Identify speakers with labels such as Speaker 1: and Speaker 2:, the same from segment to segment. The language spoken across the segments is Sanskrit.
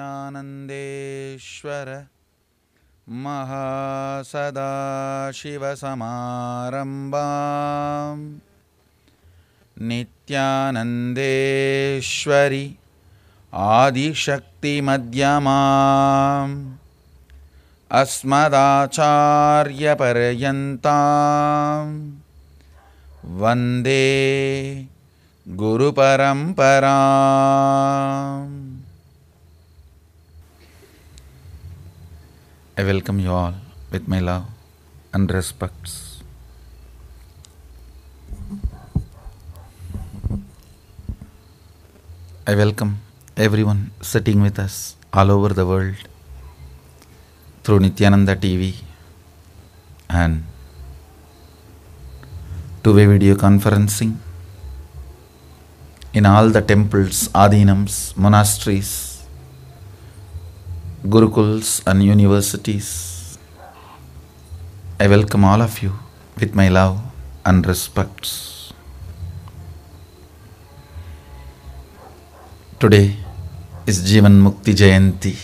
Speaker 1: नित्यानन्देश्वरमहासदाशिवसमारम्भा नित्यानन्देश्वरि आदिशक्तिमध्यमाम् अस्मदाचार्यपर्यन्तां वन्दे गुरुपरम्परा I welcome you all with my love and respects. I welcome everyone sitting with us all over the world through Nityananda TV and two way video conferencing in all the temples, adhinams, monasteries, gurukuls and universities i welcome all of you with my love and respects today is jivan mukti jayanti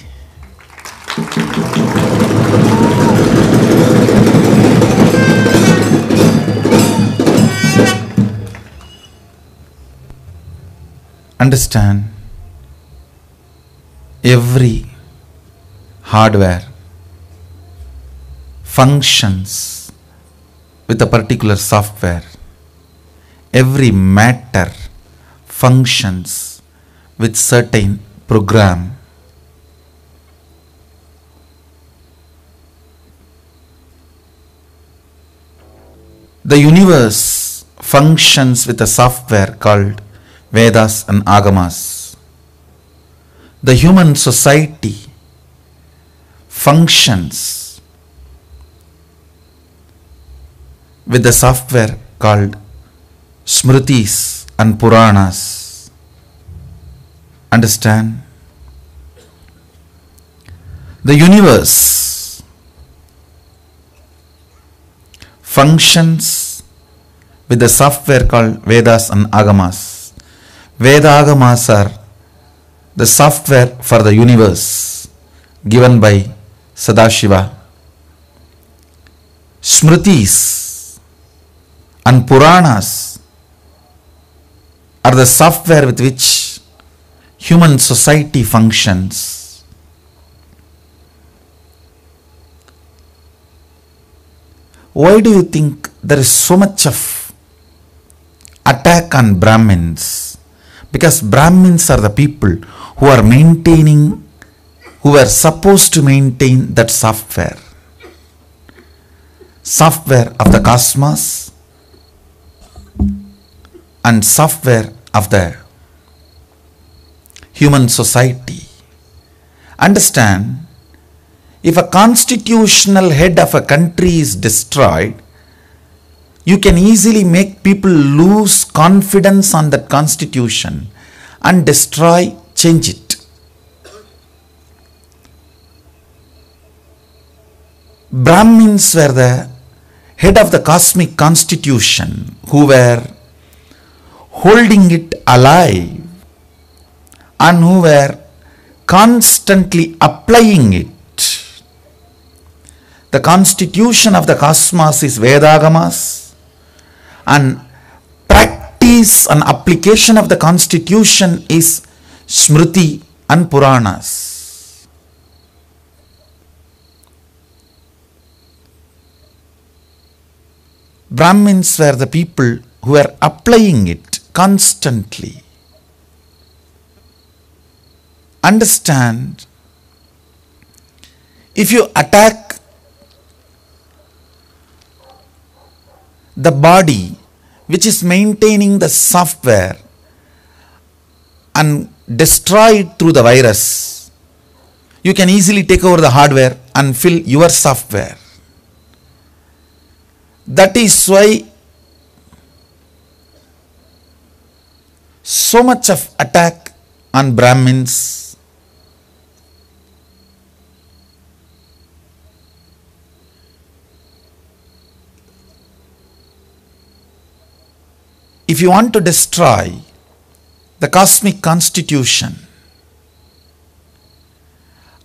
Speaker 1: understand every Hardware Functions with a particular software. Every matter functions with certain program. The universe functions with a software called Vedas and Agamas. The human society functions with the software called Smritis and Puranas Understand? The Universe functions with the software called Vedas and Agamas Veda Agamas are the software for the Universe given by Sadashiva smritis अ Puranas are software with which human society function why do you think there is so much attack on Brahmins? Because Brahmins are the people who are maintaining who were supposed to maintain that software. Software of the cosmos and software of the human society. Understand, if a constitutional head of a country is destroyed, you can easily make people lose confidence on that constitution and destroy, change it. Brahmins were the head of the cosmic constitution who were holding it alive and who were constantly applying it. The constitution of the cosmos is Vedagamas and practice and application of the constitution is Smriti and Puranas. Brahmins were the people who were applying it constantly. Understand, if you attack the body which is maintaining the software and destroy it through the virus, you can easily take over the hardware and fill your software. That is why so much of attack on Brahmins if you want to destroy the cosmic constitution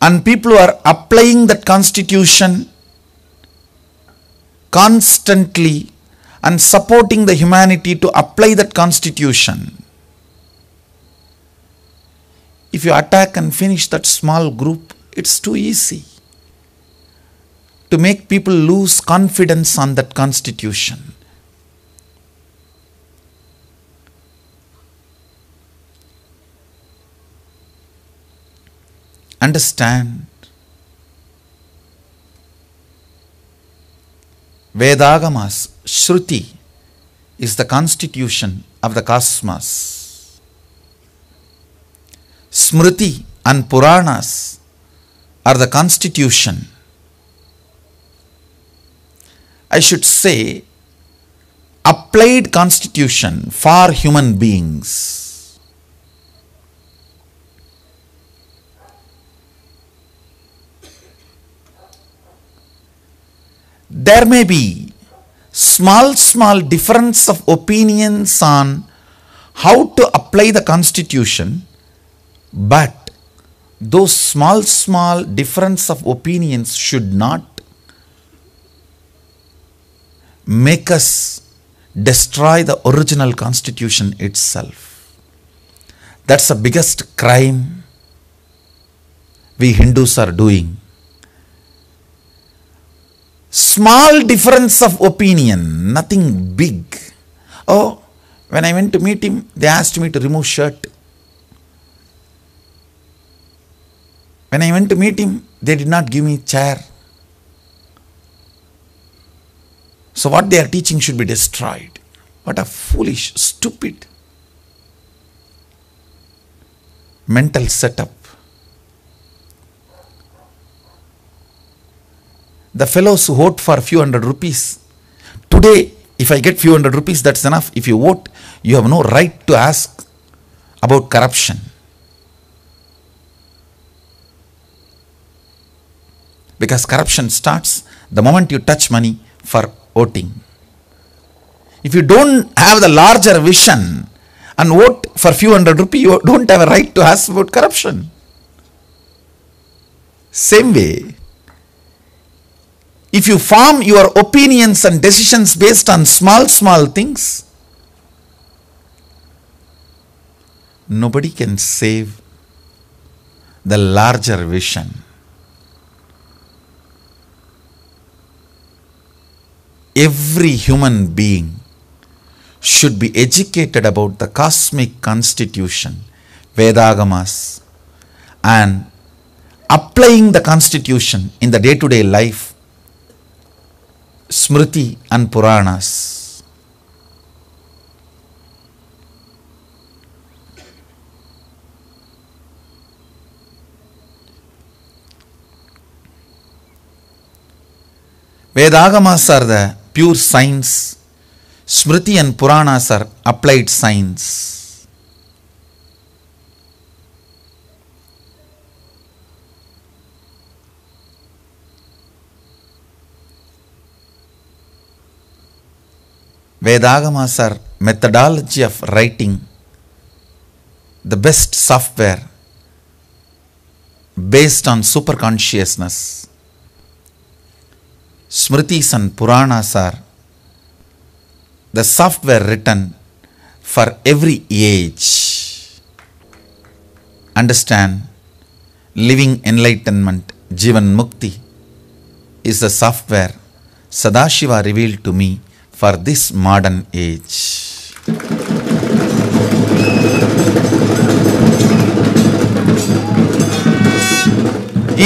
Speaker 1: and people who are applying that constitution constantly and supporting the humanity to apply that constitution. If you attack and finish that small group, it's too easy to make people lose confidence on that constitution. Understand, Vedagamas, Shruti, is the constitution of the cosmos. Smriti and Puranas are the constitution. I should say, applied constitution for human beings. there may be small, small difference of opinions on how to apply the constitution, but those small, small difference of opinions should not make us destroy the original constitution itself. That's the biggest crime we Hindus are doing small difference of opinion, nothing big. Oh, when I went to meet him, they asked me to remove shirt. When I went to meet him, they did not give me chair. So what they are teaching should be destroyed. What a foolish, stupid mental setup. the fellows who vote for a few hundred rupees. Today, if I get few hundred rupees, that's enough. If you vote, you have no right to ask about corruption. Because corruption starts the moment you touch money for voting. If you don't have the larger vision and vote for few hundred rupees, you don't have a right to ask about corruption. Same way, if you form your opinions and decisions based on small, small things, nobody can save the larger vision. Every human being should be educated about the cosmic constitution, Vedagamas, and applying the constitution in the day to day life Smriti and Puranas. Vedagamas are the pure science. Smriti and Puranas are applied science. Vedagamas methodology of rating the best software based on super consciousness स्मृतिसन् Puranas the software written for every age understand living enlightenment jivanmukti is the software Sadashiva to me for this modern age.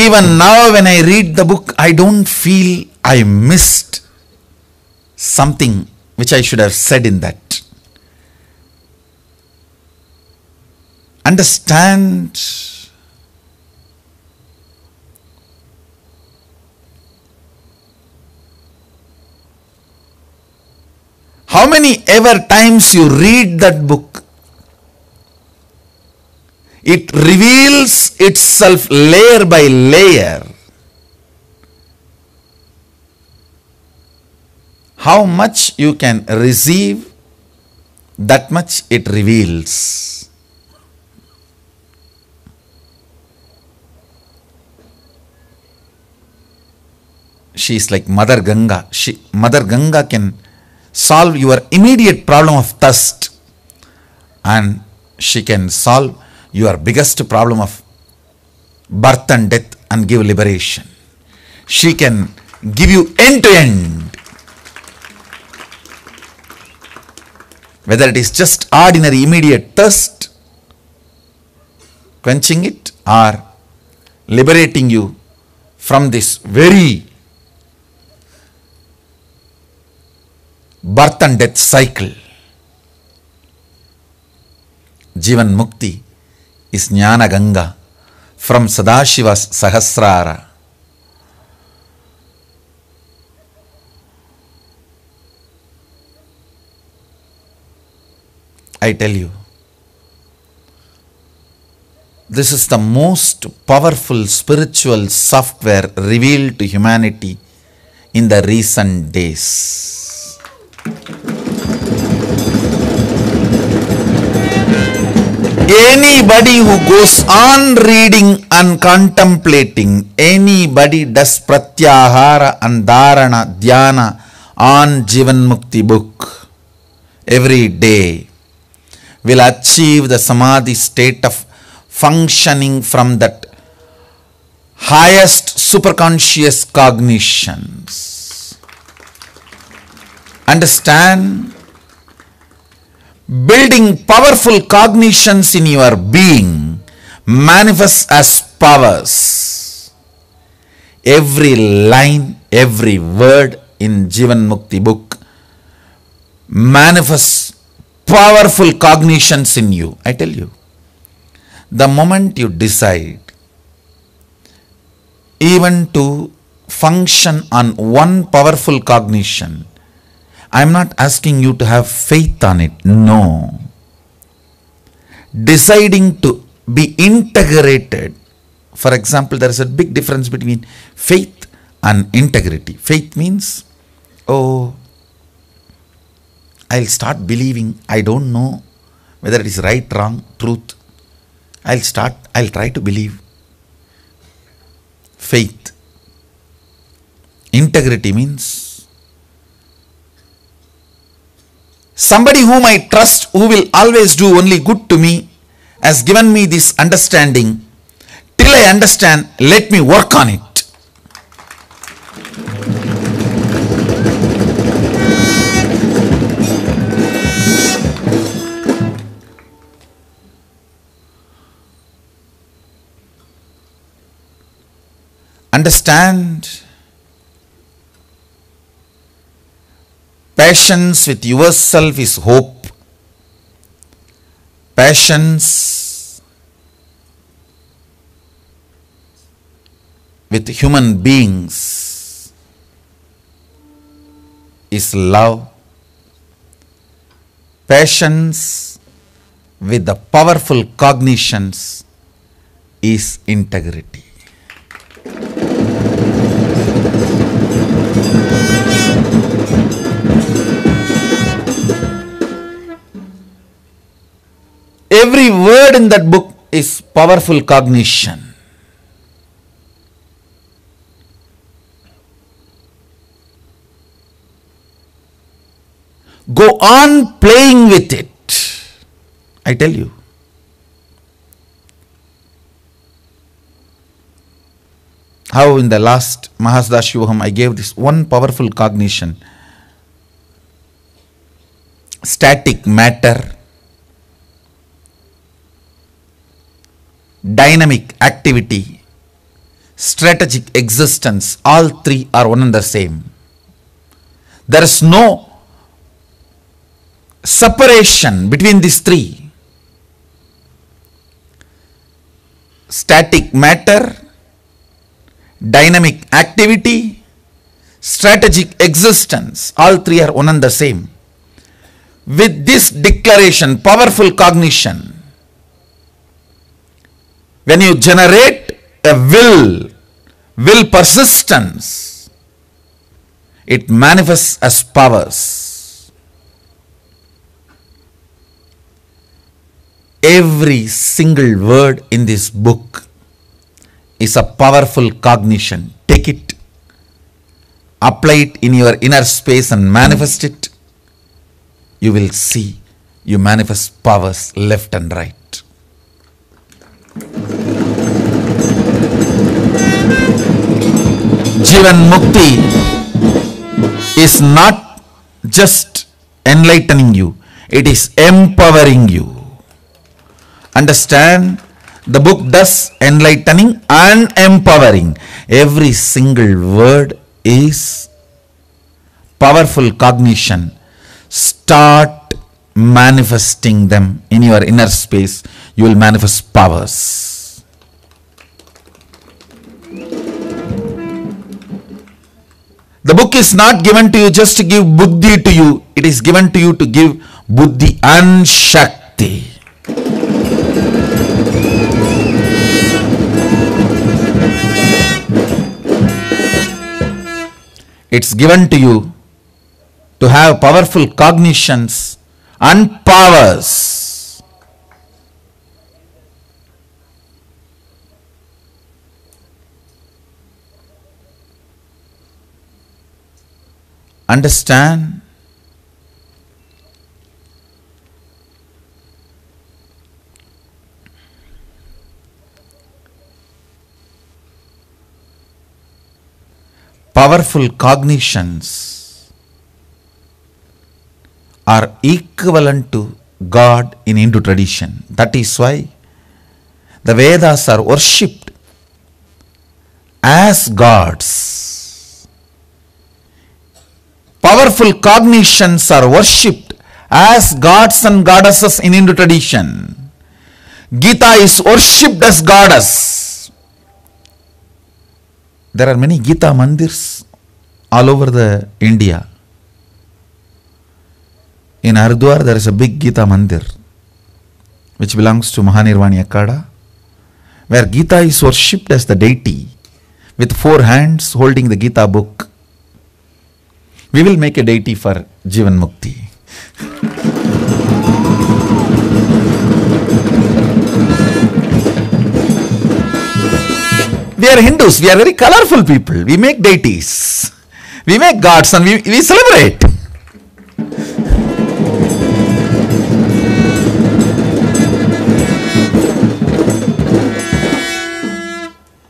Speaker 1: Even now when I read the book, I don't feel I missed something which I should have said in that. Understand How many ever times you read that book, it reveals itself layer by layer. How much you can receive, that much it reveals. She is like Mother Ganga. She, Mother Ganga can solve your immediate problem of thirst and she can solve your biggest problem of birth and death and give liberation. She can give you end to end. Whether it is just ordinary immediate thirst, quenching it, or liberating you from this very birth and death cycle. Jivan Mukti is Jnana Ganga from Sadashiva's Sahasrara. I tell you, this is the most powerful spiritual software revealed to humanity in the recent days. Anybody who goes on reading and contemplating, anybody does Pratyahara and Dharana, Dhyana on Jivanmukti book every day will achieve the Samadhi state of functioning from that highest superconscious cognitions. understand building powerful cognitions in your being manifests as powers every line every word in jivan mukti book manifests powerful cognitions in you i tell you the moment you decide even to function on one powerful cognition I'm not asking you to have faith on it. No. Deciding to be integrated. For example, there is a big difference between faith and integrity. Faith means, oh, I'll start believing. I don't know whether it is right, wrong, truth. I'll start, I'll try to believe. Faith. Integrity means Somebody whom I trust, who will always do only good to me, has given me this understanding. Till I understand, let me work on it. understand passions with yourself is hope, passions with human beings is love, passions with the powerful cognitions is integrity. every word in that book is powerful cognition. Go on playing with it. I tell you. How in the last Mahasadashivoham I gave this one powerful cognition. Static matter same. There is no separation between these three. Static Matter, Dynamic Activity, Strategic Existence, all three are one and the same. With this declaration, powerful cognition, When you generate a will, will persistence, it manifests as powers. Every single word in this book is a powerful cognition. Take it, apply it in your inner space and manifest it. You will see you manifest powers left and right. Is इ you understand the enlightening and and every single word is powerful cognition start manifesting inner space you will manifest powers. The book is not given to you just to give buddhi to you. It is given to you to give buddhi and shakti. It's given to you to have powerful cognitions and powers. understand powerful cognitions are equivalent to god in hindu tradition that is why the vedas are worshiped as gods Powerful cognitions are worshipped as Gods and Goddesses in Hindu tradition. Gita is worshipped as Goddess. There are many Gita Mandirs all over the India. In Ardwar, there is a big Gita Mandir which belongs to Mahanirvani Kada where Gita is worshipped as the deity with four hands holding the Gita book We will make a deity for Jivan Mukti. we are Hindus, we are very colorful people. We make deities, we make gods, and we, we celebrate.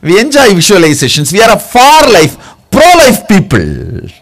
Speaker 1: we enjoy visualizations. We are a far life, pro life people.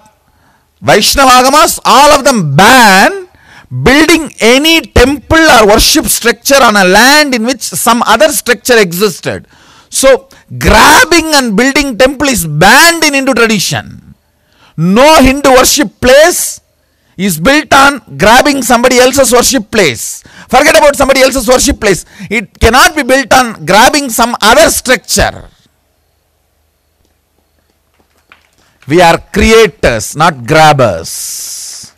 Speaker 1: Vaishnavagamas, all of them ban building any temple or worship structure on a land in which some other structure existed. So, grabbing and building temple is banned in Hindu tradition. No Hindu worship place is built on grabbing somebody else's worship place. Forget about somebody else's worship place. It cannot be built on grabbing some other structure. We are creators, not grabbers.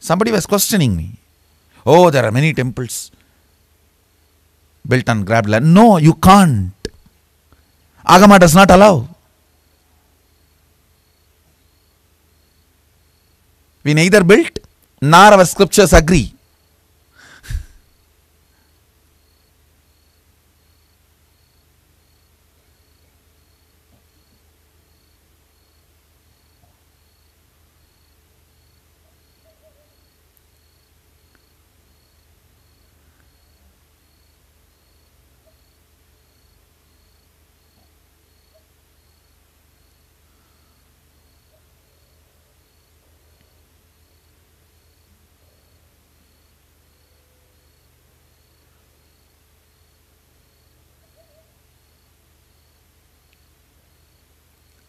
Speaker 1: Somebody was questioning me. Oh, there are many temples built and grabbers. No, you can't. Agama does not allow. We neither built nor our scriptures agree.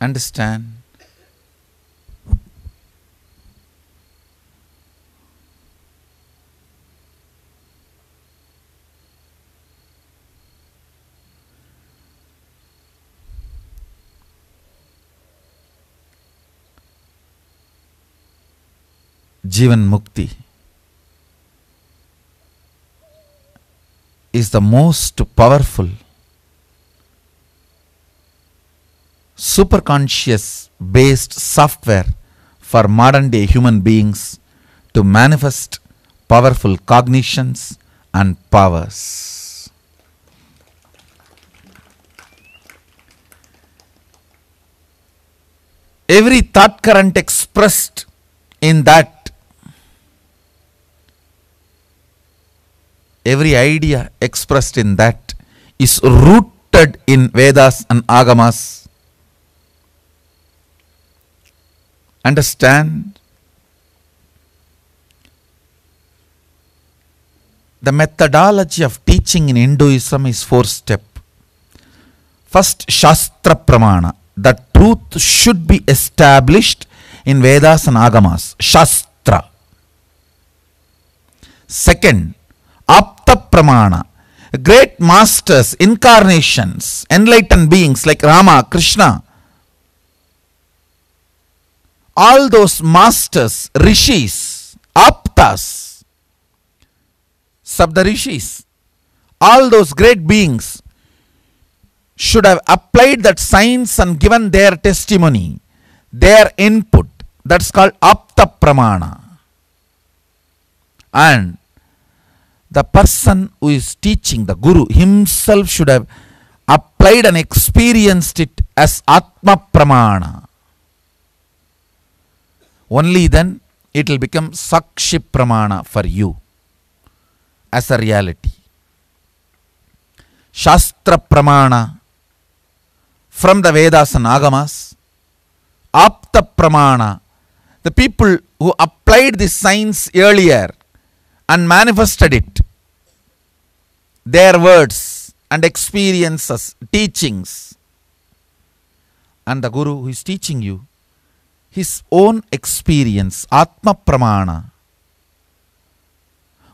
Speaker 1: Understand jivanmukti is the most powerful super conscious based software for modern day human beings to manifest powerful cognitions and powers every थाण्ट् expressed in that every idea expressed in Vedas Agamas Understand? The methodology of teaching in Hinduism is four step. First, Shastra Pramana. The truth should be established in Vedas and Agamas. Shastra. Second, Apta Pramana. Great masters, incarnations, enlightened beings like Rama, Krishna, all those masters, rishis, aptas, sabdarishis, all those great beings should have applied that science and given their testimony, their input. That's called apta pramana. And the person who is teaching, the guru himself should have applied and experienced it as atma pramana. only then it will become sakshi pramana for you as a reality shastra pramana from the vedas and agamas apta pramana the people who applied this science earlier and manifested it their words and experiences teachings and the guru who is teaching you his own experience, Atma Pramana.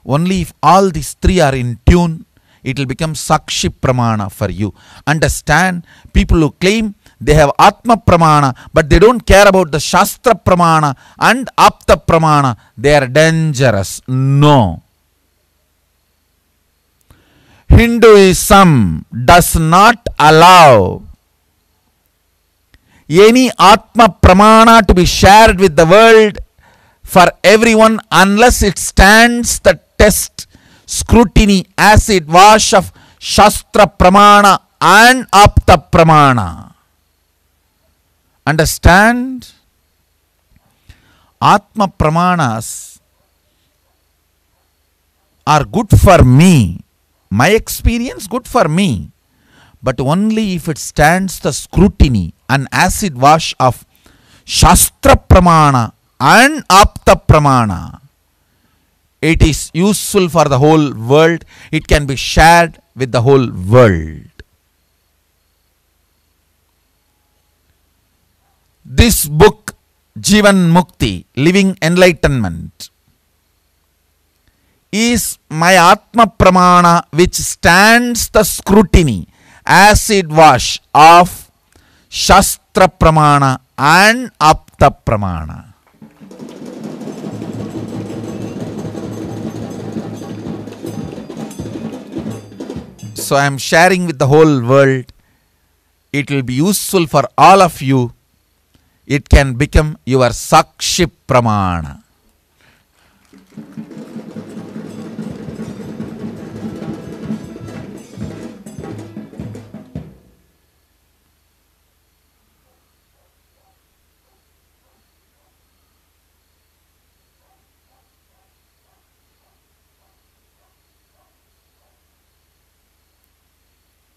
Speaker 1: Only if all these three are in tune, it will become Sakshi Pramana for you. Understand, people who claim they have Atma Pramana, but they don't care about the Shastra Pramana and Apta Pramana, they are dangerous. No. Hinduism does not allow any Atma Pramana to be shared with the world for everyone unless it stands the test, scrutiny, acid wash of Shastra Pramana and Apta Pramana. Understand? Atma Pramanas are good for me. My experience good for me. But only if it stands the scrutiny, an acid wash of Shastra Pramana and Apta Pramana. It is useful for the whole world. It can be shared with the whole world. This book, Jivan Mukti, Living Enlightenment, is my Atma Pramana which stands the scrutiny, acid wash of शस्त्रप्रमाण and आप्तप्रमाण so am sharing with the whole world it will be useful for all of you it can become your साक्षि प्रमाण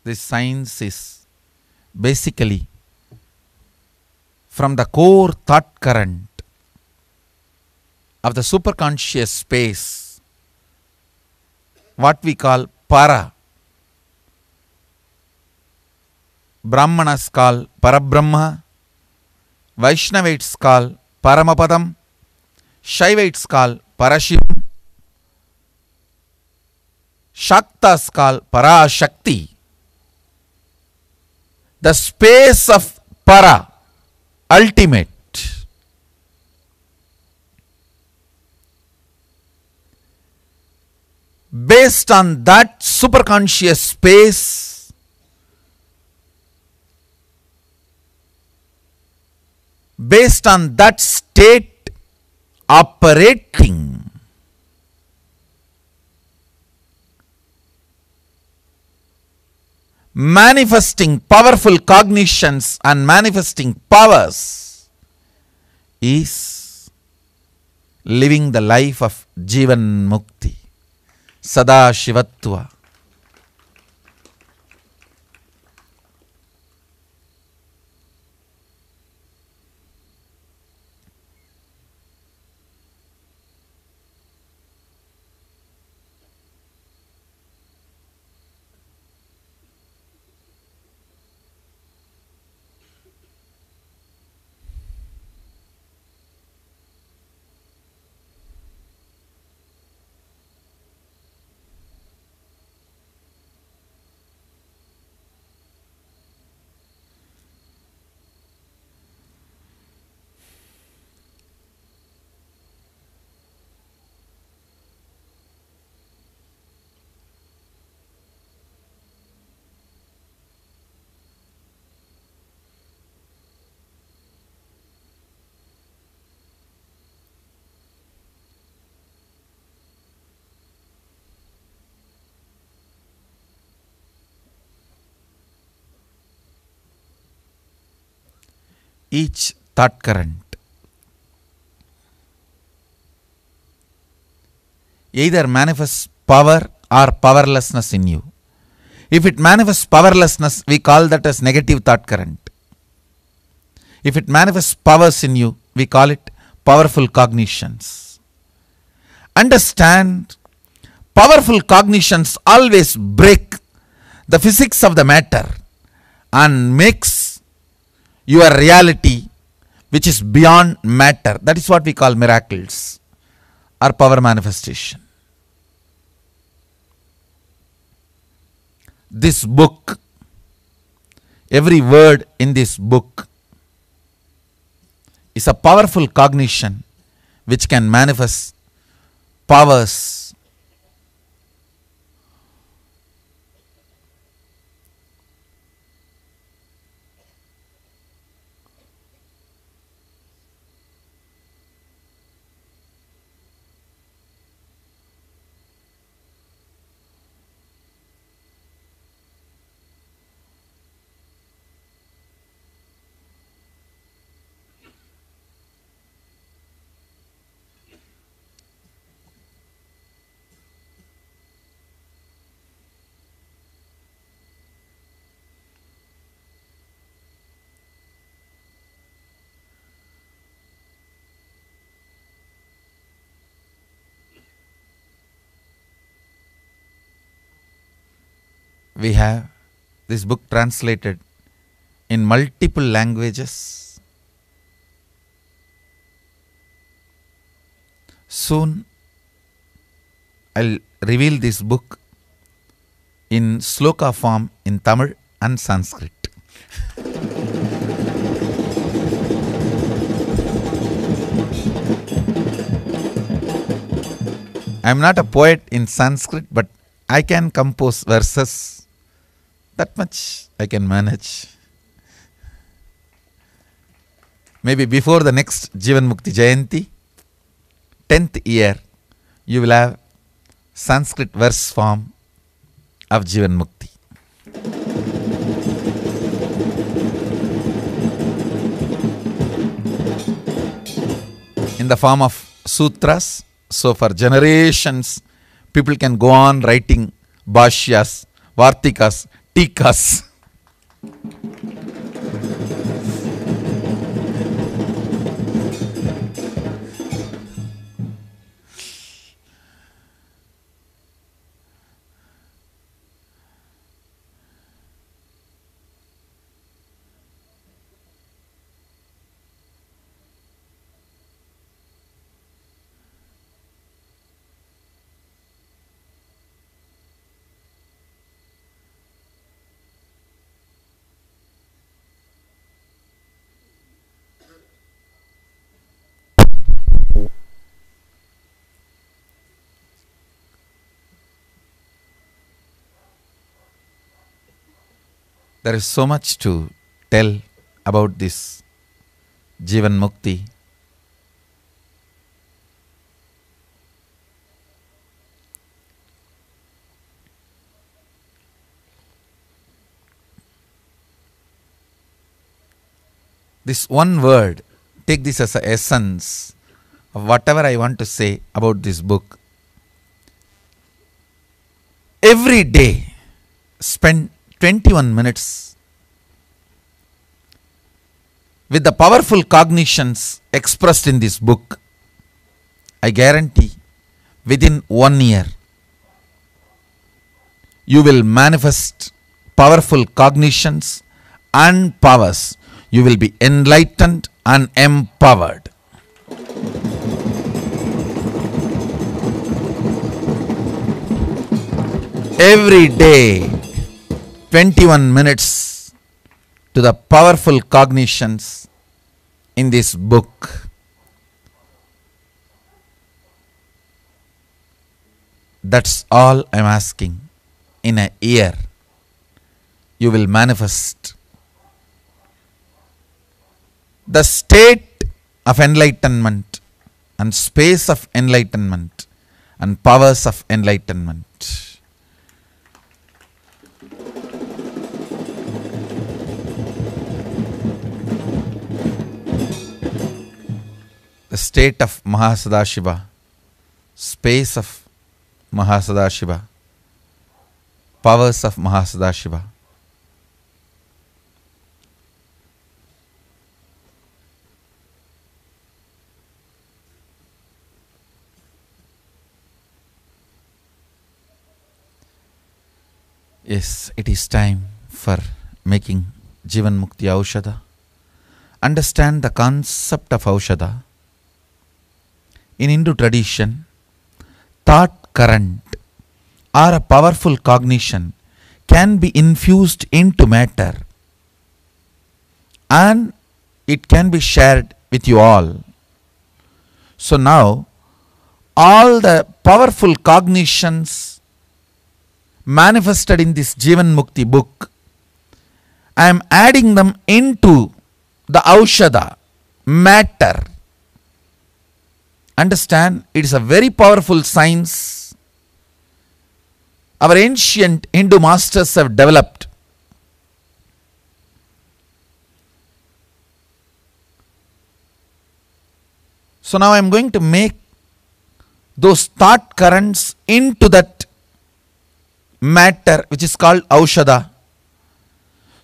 Speaker 1: This science is basically from the core thought current of the superconscious space what we call Para. Brahmanas call Parabrahma, Vaishnavites call Paramapadam, Shaivites call parashivam Shaktas call Parashakti. the space परा para, ultimate, based on that superconscious space, based on that state operating, manifesting powerful cognitions and manifesting powers is living the life of jivan mukti sada shivatva each thought current. Either manifests power or powerlessness in you. If it manifests powerlessness, we call that as negative thought current. If it manifests powers in you, we call it powerful cognitions. Understand, powerful cognitions always break the physics of the matter and makes your reality which is beyond matter, that is what we call miracles or power manifestation. This book, every word in this book is a powerful cognition which can manifest powers we have this book translated in multiple languages. Soon I'll reveal this book in sloka form in Tamil and Sanskrit. I am not a poet in Sanskrit, but I can compose verses that much I can manage. Maybe before the next Jivan Mukti Jayanti, 10th year, you will have Sanskrit verse form of Jivan Mukti. In the form of sutras, so for generations, people can go on writing bhashyas, vartikas,
Speaker 2: ticas.
Speaker 1: There is so much to tell about this Jivan Mukti. This one word, take this as the essence of whatever I want to say about this book. Every day, spend 21 minutes. With the powerful cognitions expressed in this book, I guarantee within one year, you will manifest powerful cognitions and powers. You will be enlightened and empowered. Every day 21 minutes to the powerful cognitions in this book. That's all I'm asking. In a year, you will manifest. The state of enlightenment and space of enlightenment and powers of enlightenment. the state of Mahasadashiva, space of Mahasadashiva, powers of Mahasadashiva. Yes, it is time for making Jivan Mukti Aushada. Understand the concept of Aushada in Hindu tradition, thought current or a powerful cognition can be infused into matter and it can be shared with you all. So now, all the powerful cognitions manifested in this Jeevan Mukti book, I am adding them into the Aushadha, matter. understand it is a very powerful science. Our ancient Hindu masters have developed. So now I am going to make those thought currents into that matter which is called Aushada.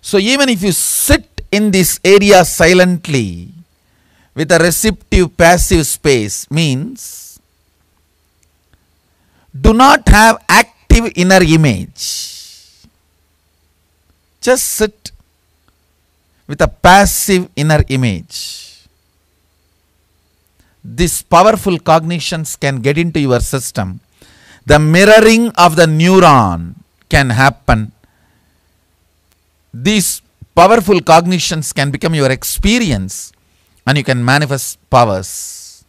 Speaker 1: So even if you sit in this area silently, with a receptive passive space means do not have active inner image. Just sit with a passive inner image. These powerful cognitions can get into your system. The mirroring of the neuron can happen. These powerful cognitions can become your experience and you can manifest powers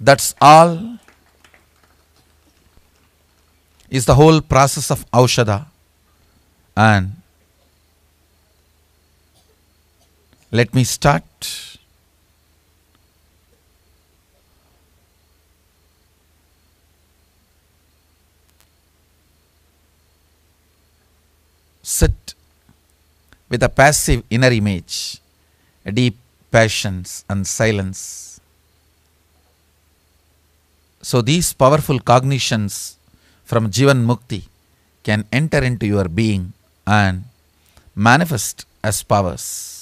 Speaker 1: that's all is the whole process of aushadha and let me start sit with a passive inner image a deep passions and silence. So these powerful cognitions from Jeevan Mukti can enter into your being and manifest as powers.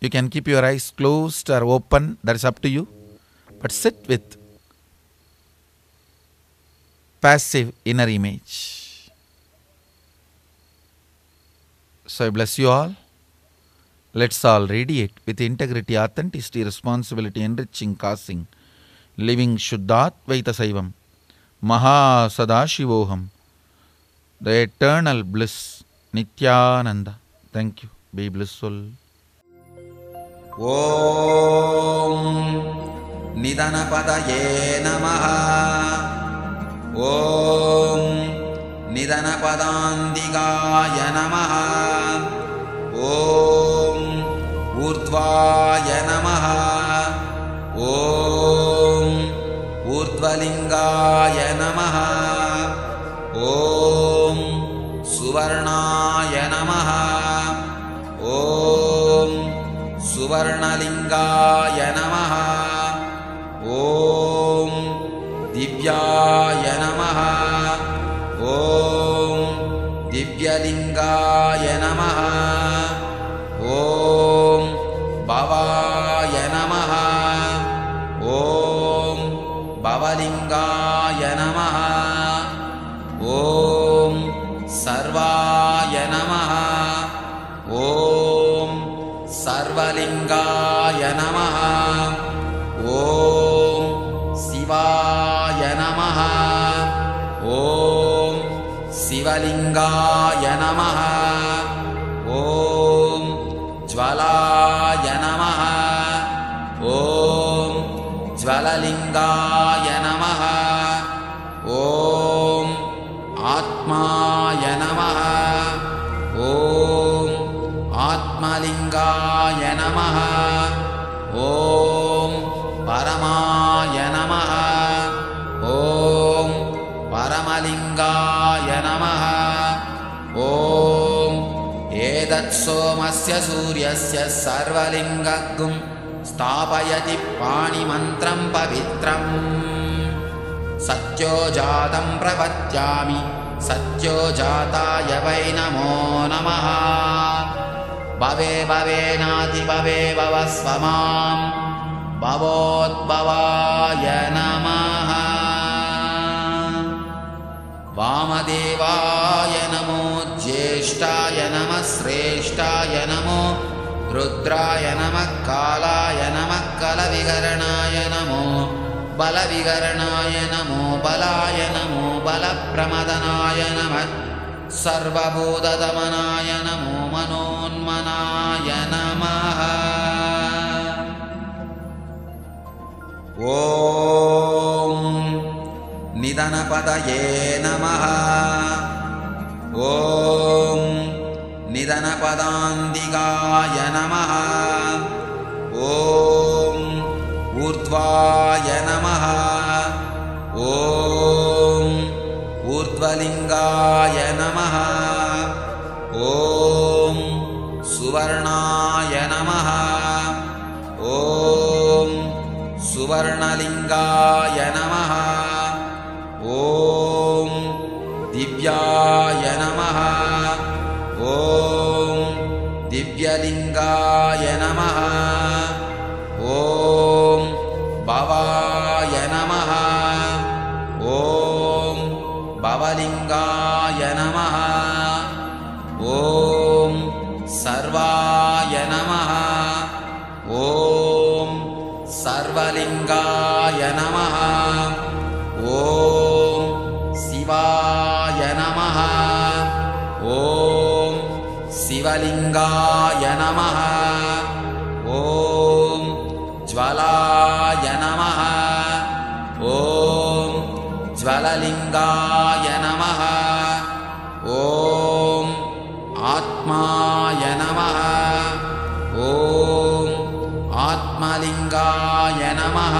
Speaker 1: You can keep your eyes closed or open, that is up to you. but sit with passive inner image. So, I bless you all. Let's all radiate with integrity, authenticity, responsibility, enriching, causing living Shuddhātvaitha Saivam, Maha Sadashivoham, the eternal bliss Nityananda. Thank you. Be blissful.
Speaker 2: निधनपदये नमः ॐ निदनपदान्तिगाय नमः ॐ ऊर्ध्वाय नमः ॐ ऊर्ध्वलिङ्गाय नमः ॐ सुवर्णाय नमः ॐ सुवर्णलिङ्गाय नमः दिव्याय नमः ॐ दिव्यलिङ्गाय नमः ॐ भवाय नमः ॐ भवलिङ्गाय नमः ॐ सर्वाय नमः ॐ सर्वलिङ्गाय नमः शिवलिङ्गाय नमः ॐ ज्वलाय नमः ॐ ज्वलिङ्गा ोमस्य सूर्यस्य सर्वलिङ्गगुं स्थापयति पाणिमन्त्रं पवित्रम् सत्यो जातं सत्यो जाताय वै नमो नमः भवे भवेनाधिभवे भव स्व माम् भवोद्भवाय नमः वामदेवाय नमः श्रेष्ठाय नमः श्रेष्ठाय नमो रुद्राय नमः कालाय नमः कलविकरणाय नमो बलविकरणाय नमो बलाय नमो बलप्रमदनाय नमः सर्वभूतदमनाय नमो मनोन्मनाय नमः ॐ निदनपदये नमः ॐ निदनपदान्तिकाय नमः ॐ ऊर्ध्वाय नमः ॐ ऊर्ध्वलिङ्गाय नमः ॐ सुवर्णाय नमः ॐ सुवर्णलिङ्गाय नमः ॐ दिव्या नमः ॐ दिव्यलिङ्गाय नमः ॐ भवाय नमः ॐ भवलिङ्गाय नमः ॐ सर्वाय नमः ॐ सर्वलिङ्गाय नमः ज्वलिङ्गाय नमः ॐ ज्वलाय नमः ॐ ज्वललिङ्गाय नमः ॐ आत्माय नमः ॐ आत्मलिङ्गाय नमः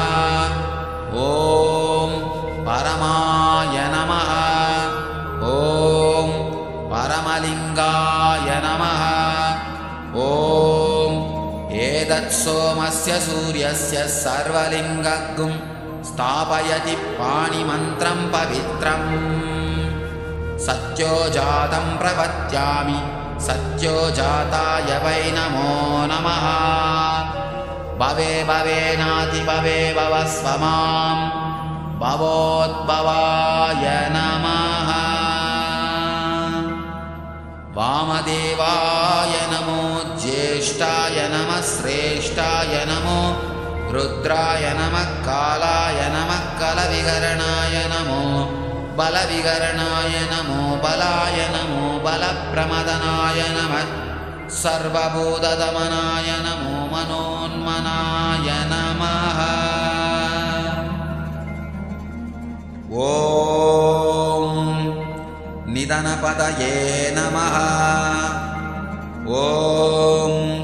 Speaker 2: सूर्यस्य सर्वलिङ्गगुं स्थापयति पाणिमन्त्रं पवित्रम् सत्यो जातं प्रवत्यामि जाताय वै नमो नमः भवे भवे भव स्व मां भवोद्भवाय नमः वामदेवाय नमः श्रेष्ठाय नमः श्रेष्ठाय नमो रुद्राय नमः कालाय नमः कलविहरणाय नमो बलविहरणाय नमो बलाय नमो बलप्रमदनाय नमः सर्वभूतदमनाय नमो मनोन्मनाय नमः ॐ निदनपदये नमः ॐ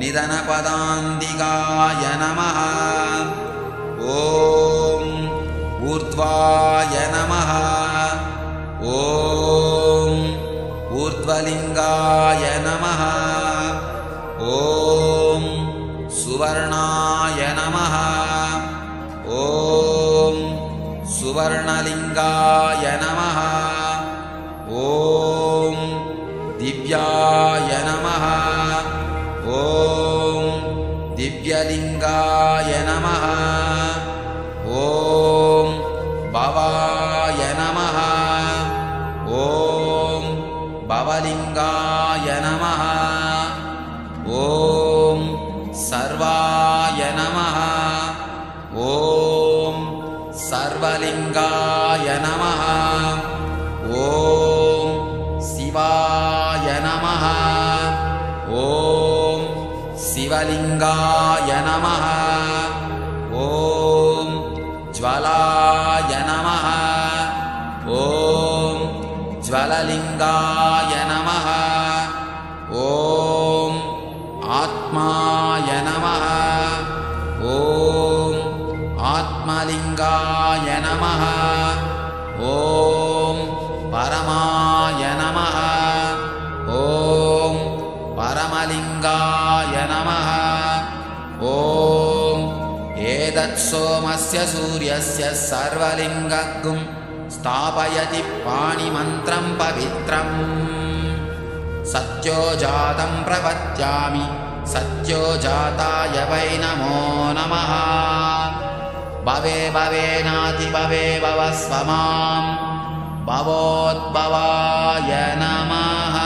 Speaker 2: निधनपदान्तिकाय नमः ॐ ऊर्ध्वाय नमः ॐ ऊर्ध्वलिङ्गाय नमः ॐ सुवर्णाय नमः ॐ सुवर्णलिङ्गाय नमः ॐ दिव्याय नमः लिङ्गाय नमः ॐ भवाय नमः ॐ भवलिङ्गाय नमः ॐ सर्वाय नमः ॐ सर्वलिङ्गाय नमः ज्वलिङ्गाय नमः ॐ ज्वलाय नमः ॐ ज्वललिङ्गाय नमः ॐ आत्माय नमः ॐ आत्मलिङ्गाय नमः ॐ परमाय नमः ॐ परमलिङ्गा सोमस्य सूर्यस्य सर्वलिङ्गगुं स्थापयति पाणिमन्त्रं पवित्रम् सत्यो जातं सत्यो जाताय वै नमो नमः भवे भवे भव स्व मां भवोद्भवाय नमः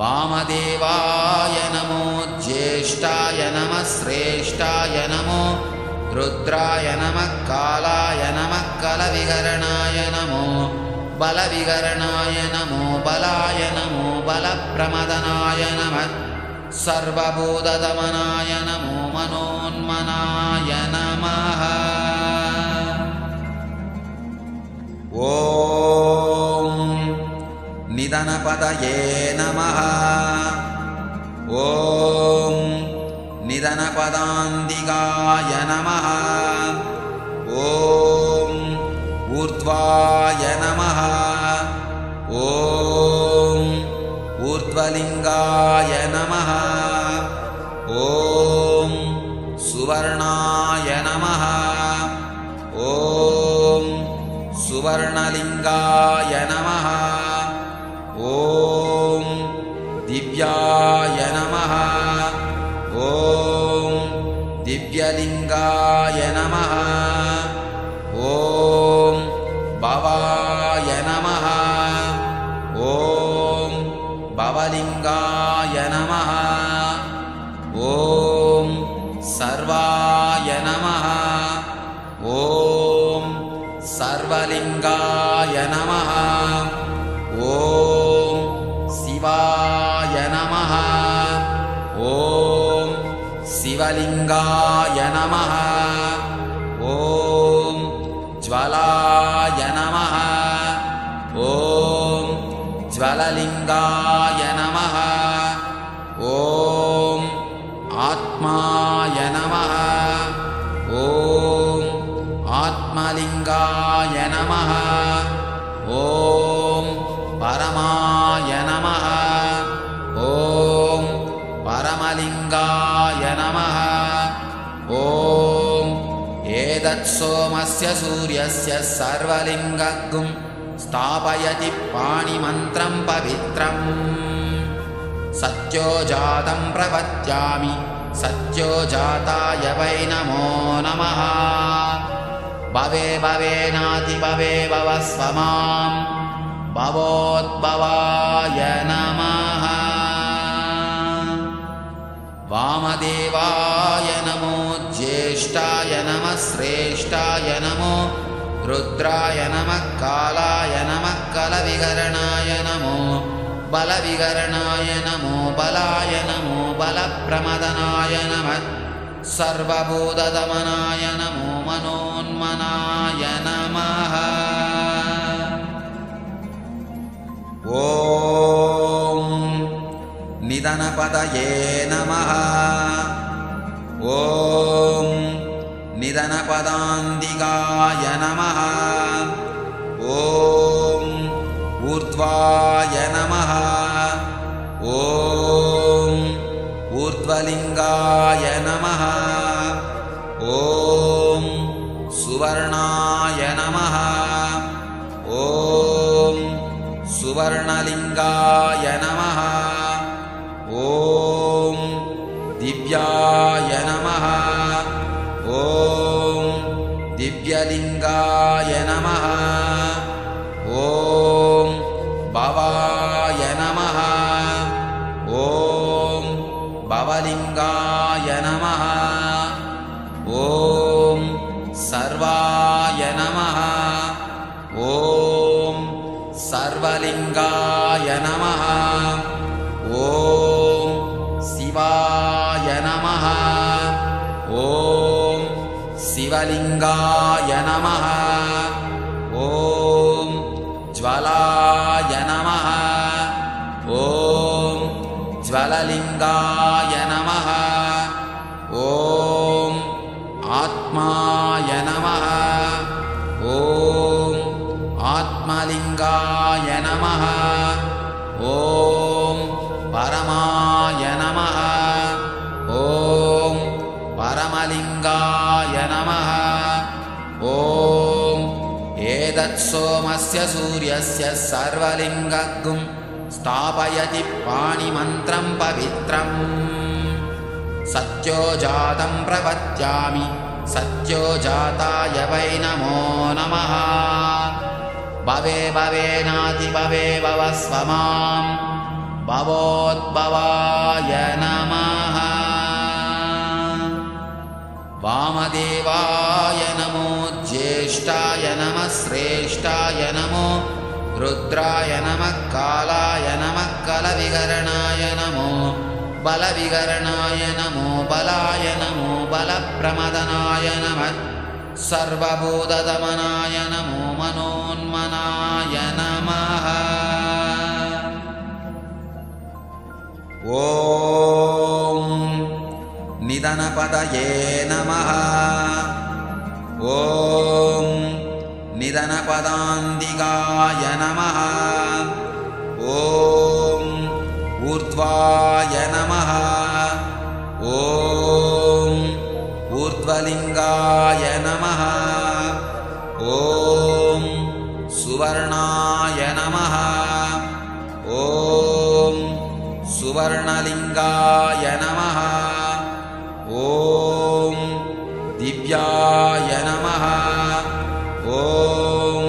Speaker 2: वामदेवाय य नमः श्रेष्ठाय नमो रुद्राय नमः कालाय नमः कलविहरणाय नमो बलविहरणाय नमो बलाय नमो बलप्रमदनाय नमः सर्वभूतदमनाय नमो मनोन्मनाय नमः ॐ निदनपदये नमः ॐ निधनपदान्तिकाय नमः ॐ ऊर्ध्वाय नमः ॐ ऊर्ध्वलिङ्गाय नमः ॐ सुवर्णाय नमः ॐ सुवर्णलिङ्गाय नमः ॐ दिव्याय नमः भवाय नमः ॐ भवाय नमः ॐ भवलिङ्गाय नमः ॐ सर्वाय नमः ॐ सर्वलिङ्गाय नमः ॐ शिवाय नमः ॐ शिलिङ्गा नमः ॐ ज्वलाय नमः ॐ ज्वललिङ्गाय नमः ॐ आत्माय नमः ॐ आत्मलिङ्गाय नमः यत् सोमस्य सूर्यस्य सर्वलिङ्गगुं स्थापयति पाणिमन्त्रं पवित्रम् सत्यो जातं प्रपत्यामि जाताय वै नमो नमः भवे भवे भव स्व माम् भवोद्भवाय नमः वामदेवाय नमो श्रेष्ठाय नमः श्रेष्ठाय नमो रुद्राय नमः कालाय नमः कलविकरणाय नमो बलविकरणाय नमो बलाय नमो बलप्रमदनाय नमः सर्वभूतदमनाय नमो मनोन्मनाय नमः ॐ निदनपदये नमः ॐ निदनपदान्तिकाय नमः ॐ ऊर्ध्वाय नमः ॐ ऊर्ध्वलिङ्गाय नमः ॐ सुवर्णाय नमः ॐ सुवर्णलिङ्गाय नमः ॐ दिव्याय नमः ॐ दिव्यलिङ्गाय नमः ॐ भवाय नमः ॐ भवलिङ्गाय नमः ॐ सर्वाय नमः ॐ सर्वलिङ्गाय नमः ॐ शिवा शिवलिङ्गाय नमः ॐ ज्वलाय नमः ॐ ज्वललिङ्गाय नमः ॐ आत्माय नमः ॐ आत्मलिङ्गाय नमः सोमस्य सूर्यस्य सर्वलिङ्गगुं स्थापयति पाणिमन्त्रं पवित्रम् सत्यो जातं प्रपत्यामि जाताय वै नमो नमः भवे भवे भव स्व माम् भवोद्भवाय नमः वामदेवाय श्रेष्ठाय नमः श्रेष्ठाय नमो रुद्राय नमः कालाय नमः कलविकरणाय नमो बलविकरणाय नमो बलाय नमो बलप्रमदनाय नमः सर्वभूतदमनाय नमो मनोन्मनाय नमः निधनपदये नमः ॐ निधनपदान्तिकाय नमः ॐ ऊर्ध्वाय नमः ॐ ऊर्ध्वलिङ्गाय नमः ॐ सुवर्णाय नमः ॐ सुवर्णलिङ्गाय नमः ॐ दिव्याय नमः ॐ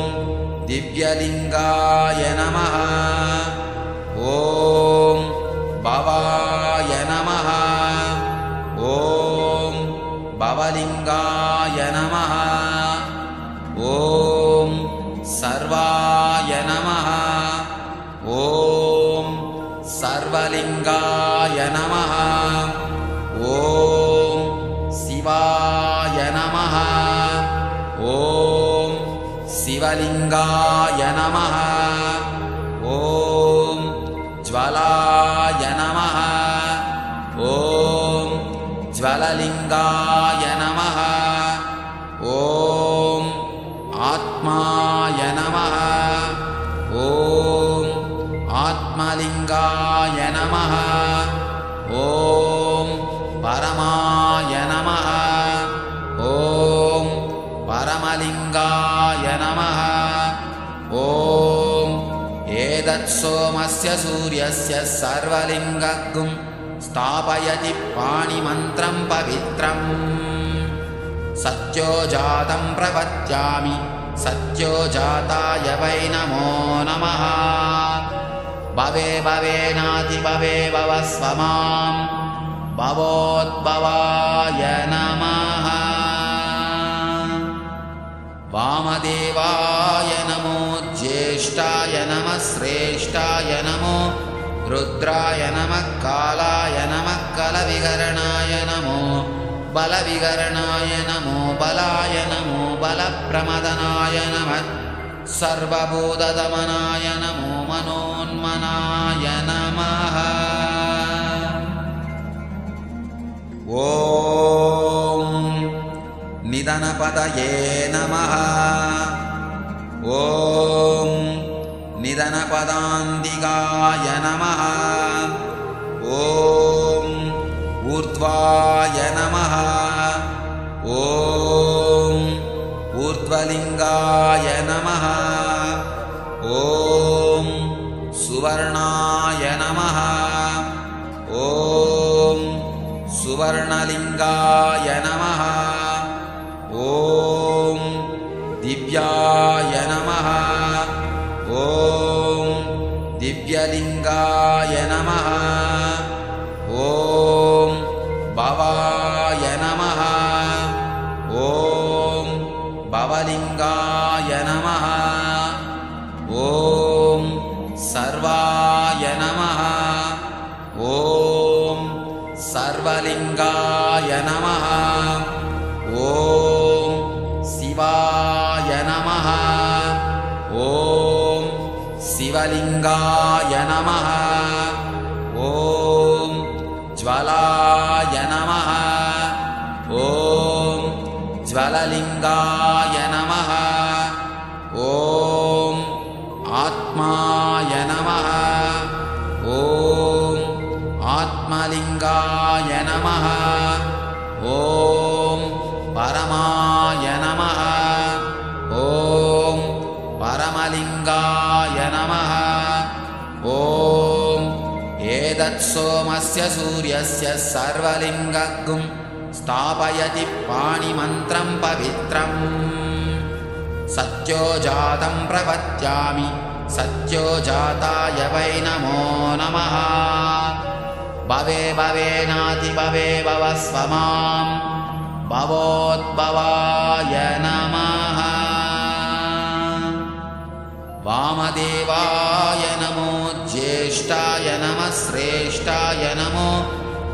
Speaker 2: दिव्यलिङ्गाय नमः ॐ भवाय नमः ॐ भवलिङ्गाय नमः ॐ सर्वाय नमः ॐ सर्वलिङ्गाय नमः ज्वलिङ्गाय नमः ॐ ज्वलाय नमः ॐ ज्वलिङ्गाय नमः ॐ आत्माय नमः ॐ आत्मलिङ्गाय नमः सोमस्य सूर्यस्य सर्वलिङ्गगुम् स्थापयति पाणिमन्त्रं पवित्रम् सत्यो जातं प्रपत्यामि जाताय वै नमो नमः भवे भवे भव स्व माम् भवोद्भवाय नमः वामदेवाय श्रेष्ठाय नमो रुद्राय नमः कालाय नमः कलविहरणाय नमो बलविहरणाय नमो बलाय नमो बलप्रमदनाय नमः सर्वभूतदमनाय नमो मनोन्मनाय नमः ॐ निधनपदये नमः ॐ निधनपदान्तिगाय नमः ॐ ऊर्ध्वाय नमः ॐ ऊर्ध्वलिङ्गाय नमः ॐ सुवर्णाय नमः ॐ सुवर्णलिङ्गाय नमः ॐ दिव्याय नमः ॐ दिव्यलिङ्गाय नमः ॐ भवाय नमः ॐ भवलिङ्गाय नमः ॐ सर्वाय नमः ॐ सर्वलिङ्गाय नमः ॐ शिवा शिवलिङ्गाय नमः ॐ ज्वलाय नमः ॐ ज्वललिङ्गाय नमः ॐ आत्माय नमः ॐ आत्मलिङ्गाय नमः सोमस्य सूर्यस्य सर्वलिङ्गगुं स्थापयति पाणिमन्त्रं पवित्रम् सत्यो जातं प्रपत्यामि जाताय वै नमो नमः भवे भवे भव स्व माम् भवोद्भवाय नमः वामदेवाय नमो श्रेष्ठाय नमः श्रेष्ठाय नमो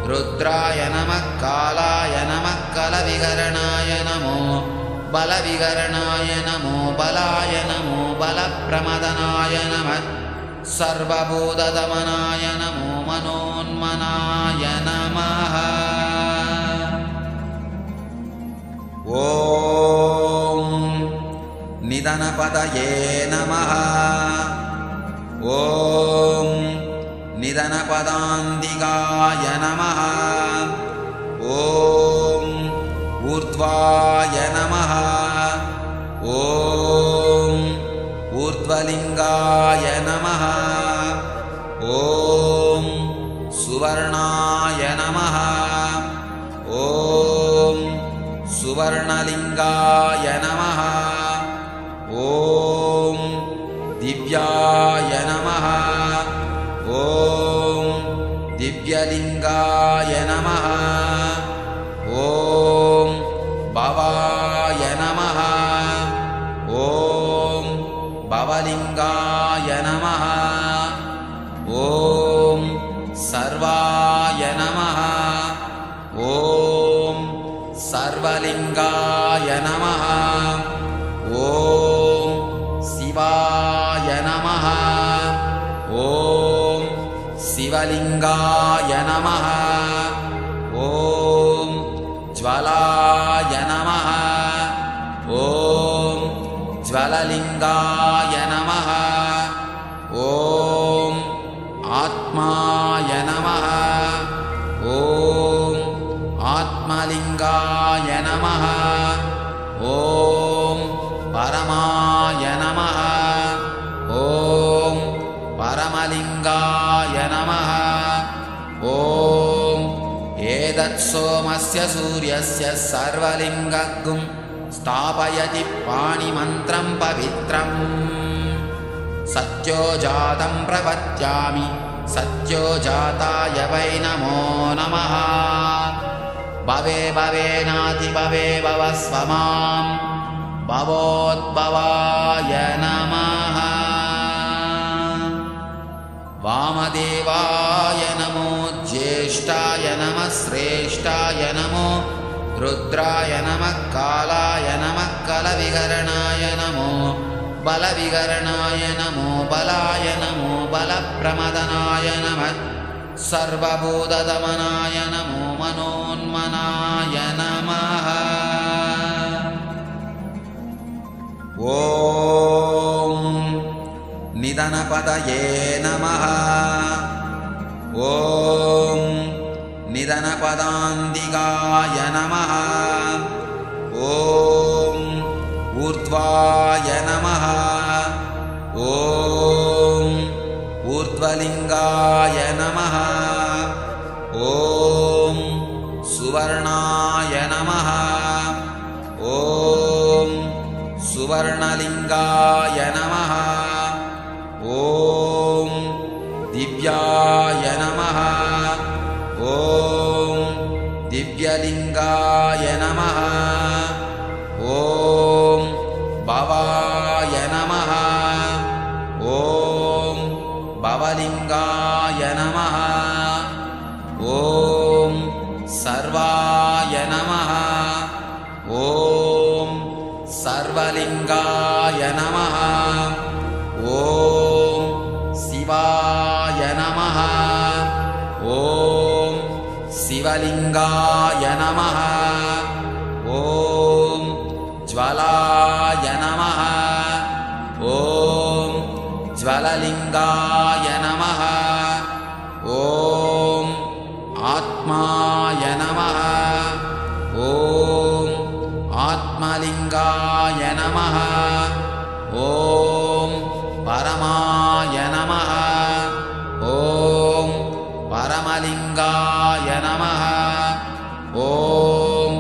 Speaker 2: रुद्राय नमः कालाय नमः कलविकरणाय नमो बलविकरणाय नमो बलाय नमो बलप्रमदनाय नमः सर्वभूतदमनाय नमो मनोन्मनाय नमः ॐ निदनपदये नमः ॐ निदनपदान्तिकाय नमः ॐ ऊर्ध्वाय नमः ॐ ऊर्ध्वलिङ्गाय नमः ॐ सुवर्णाय नमः ॐ सुवर्णलिङ्गाय नमः ॐ दिव्याय नमः ॐ दिव्यलिङ्गाय नमः ॐ भवाय नमः ॐ भवलिङ्गाय नमः ॐ सर्वाय नमः ॐ सर्वलिङ्गाय नमः ॐ शिवा शिवलिङ्गाय नमः ॐ ज्वलाय नमः ॐ ज्वललिङ्गाय नमः ॐ आत्मा सोमस्य सूर्यस्य सर्वलिङ्गगुं स्थापयति पाणिमन्त्रं पवित्रम् सत्यो जातं प्रपत्यामि जाताय वै नमो नमः भवे भवे भव स्व माम् भवोद्भवाय नमः वामदेवाय नमो ज्येष्ठाय नमः श्रेष्ठाय नमो रुद्राय नमः कालाय नमः कलविकरणाय नमो बलविहरणाय नमो बलाय नमो बलप्रमदनाय नमः सर्वभूतदमनाय नमो मनोन्मनाय नमः ॐ निदनपदये नमः ॐ निधनपदान्तिकाय नमः ॐ ऊर्ध्वाय नमः ॐ ऊर्ध्वलिङ्गाय नमः ॐ सुवर्णाय नमः ॐ सुवर्णलिङ्गाय नमः ॐ दिव्याय नमः ॐ दिव्यलिङ्गाय नमः ॐ भवाय नमः ॐ भवलिङ्गाय नमः ॐ सर्वाय नमः ॐ सर्वलिङ्गाय नमः ॐ शिवा ज्वलिङ्गाय नमः ॐ ज्वलाय नमः ॐ ज्वललिङ्गाय नमः ॐ आत्माय नमः ॐ आत्मलिङ्गाय नमः ॐ गङ्गाय नमः ॐ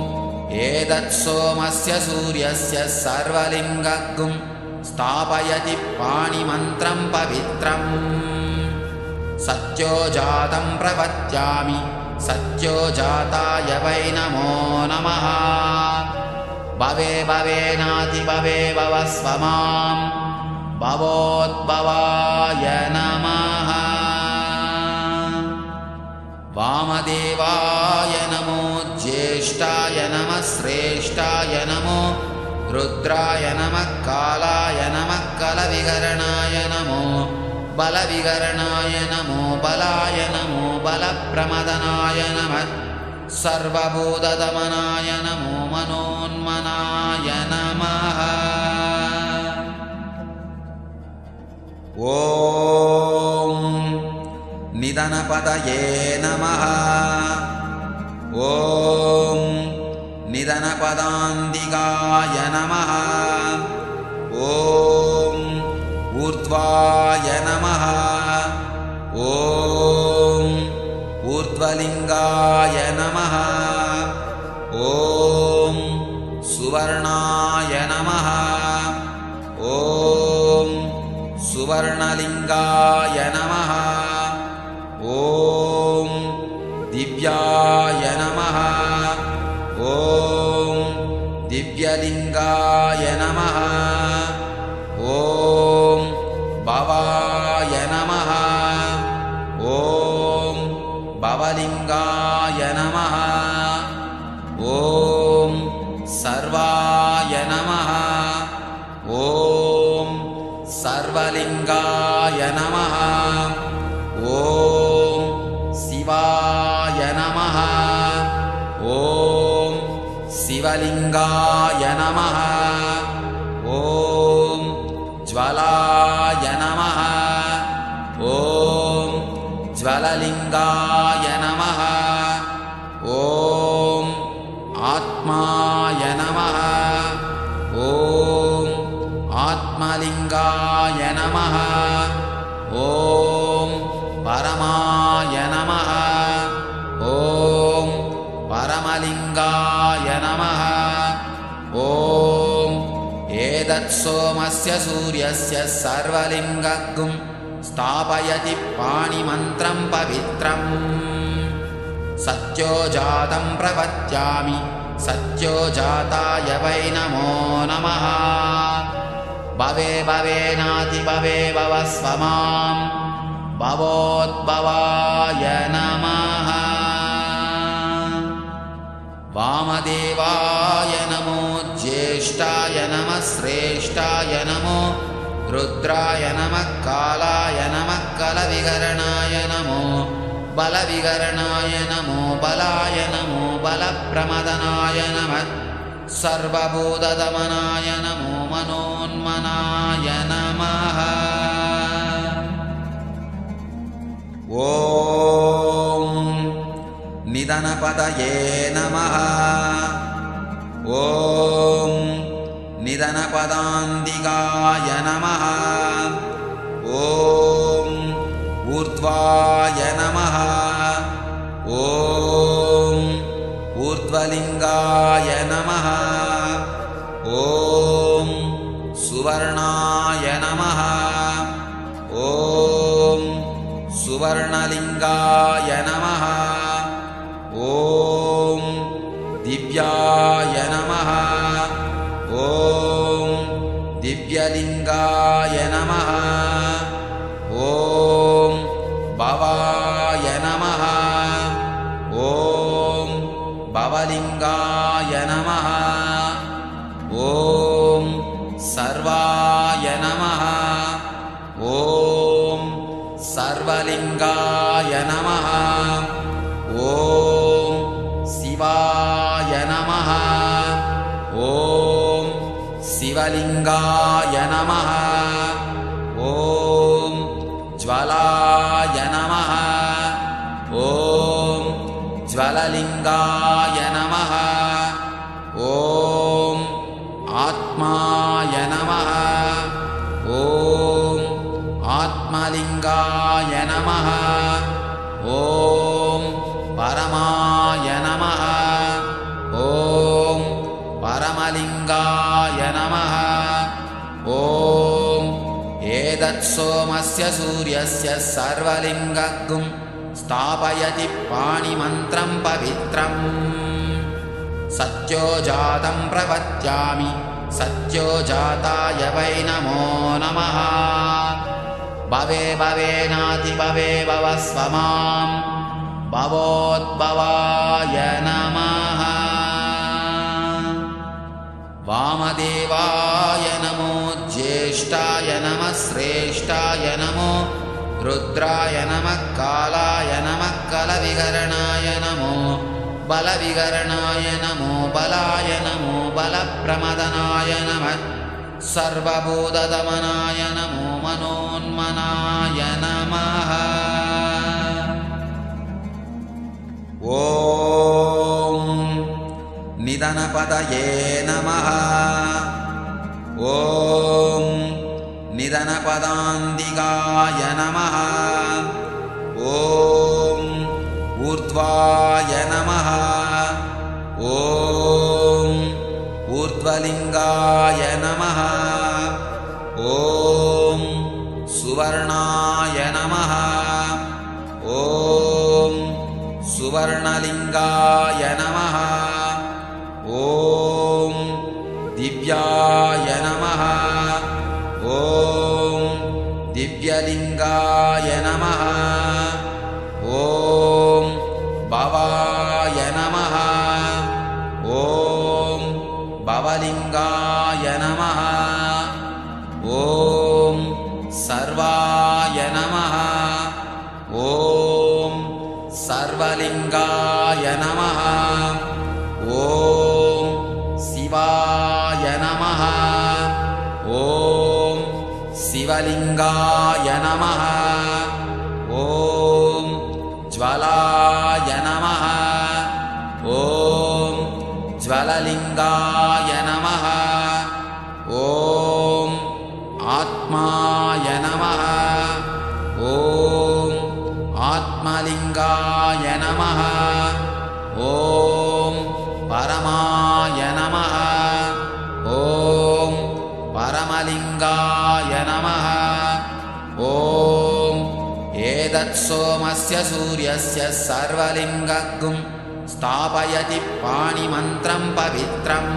Speaker 2: एतत्सोमस्य सूर्यस्य सर्वलिङ्गगुं स्थापयति पाणिमन्त्रं पवित्रम् सत्यो जातं प्रपत्यामि जाताय वै नमो नमः भवे भवे नाति भवे भव स्व भवोद्भवाय नमः वामदेवाय नमो ज्येष्ठाय नमः श्रेष्ठाय नमो रुद्राय नमः कालाय नमः कलविकरणाय नमो बलविहरणाय नमो बलाय नमो बलप्रमदनाय नमः सर्वभूतदमनाय नमो मनोन्मनाय नमः व निधनपदये नमः ॐ निदनपदान्तिगाय नमः ॐ ऊर्ध्वाय नमः ॐ ऊर्ध्वलिङ्गाय नमः ॐ सुवर्णाय नमः ॐ सुवर्णलिङ्गाय नमः ॐ दिव्याय नमः ॐ दिव्यलिङ्गाय नमः ॐ भवाय नमः ॐ भवलिङ्गाय नमः ॐ सर्वाय नमः ॐ सर्वलिङ्गाय नमः ॐ शिवाय नमः ॐ शिवलिङ्गाय नमः ॐ ज्वलाय नमः ॐ ज्वललिङ्गाय नमः ॐ आत्माय नमः ॐ आत्मलिङ्गाय नमः ॐ परमा लिङ्गाय नमः ॐ एतत्सोमस्य सूर्यस्य सर्वलिङ्गगुं स्थापयति पाणिमन्त्रं पवित्रम् सत्यो जातं सत्यो जाताय वै नमो नमः भवे भवे भवे भव स्वमाम् भवोद्भवाय नमः वामदेवाय नमो ज्येष्ठाय नमः श्रेष्ठाय नमो रुद्राय कालाय नमः कलविकरणाय नमो बलविकरणाय नमो बलाय नमो बलप्रमदनाय नमः सर्वभूतदमनाय नमो मनोन्मनाय नमः व निधनपदये नमः ॐ निदनपदान्तिगाय नमः ॐ ऊर्ध्वाय नमः ॐ ऊर्ध्वलिङ्गाय नमः ॐ सुवर्णाय नमः ॐ सुवर्णलिङ्गाय नमः ॐ दिव्याय नमः ॐ दिव्यलिङ्गाय नमः ॐ भवाय नमः ॐ भवलिङ्गाय नमः ॐ सर्वाय नमः ॐ सर्वलिङ्गाय नमः शिवाय नमः ॐ शिवलिङ्गाय नमः ॐ ज्वलाय नमः ॐ ज्वललिङ्गाय नमः ॐ आत्माय नमः ॐ आत्मलिङ्गाय नमः ॐ परमा नमः ॐ एतत्सोमस्य सूर्यस्य सर्वलिङ्गगुं स्थापयति पाणिमन्त्रं पवित्रम् सत्यो जातं सत्यो जाताय वै नमो नमः भवे भवे नाति भवे भव स्व भवोद्भवाय नमः वामदेवाय नमो ज्येष्ठाय नमः श्रेष्ठाय नमो रुद्राय नमः कालाय नमः कलविहरणाय नमो बलविहरणाय नमो बलाय नमो बलप्रमदनाय नमः सर्वभूतदमनाय नमो मनोन्मनाय नमः ओ निधनपदये नमः ॐ निदनपदान्तिकाय नमः ॐ ऊर्ध्वाय नमः ॐ ऊर्ध्वलिङ्गाय नमः ॐ सुवर्णाय नमः ॐ सुवर्णलिङ्गाय नमः ॐ दिव्याय नमः ॐ दिव्यलिङ्गाय नमः ॐ भवाय नमः ॐ भवलिङ्गाय नमः ॐ सर्वाय नमः ॐ सर्वलिङ्गाय नमः ॐ शिवाय नमः ॐ शिवलिङ्गाय नमः ॐ ज्वलाय नमः ॐ ज्वललिङ्गाय नमः ॐ आत्माय नमः ॐ आत्मलिङ्गाय नमः ॐ परमा गङ्गाय नमः ॐ एतत्सोमस्य सूर्यस्य सर्वलिङ्गगुं स्थापयति पाणिमन्त्रं पवित्रम्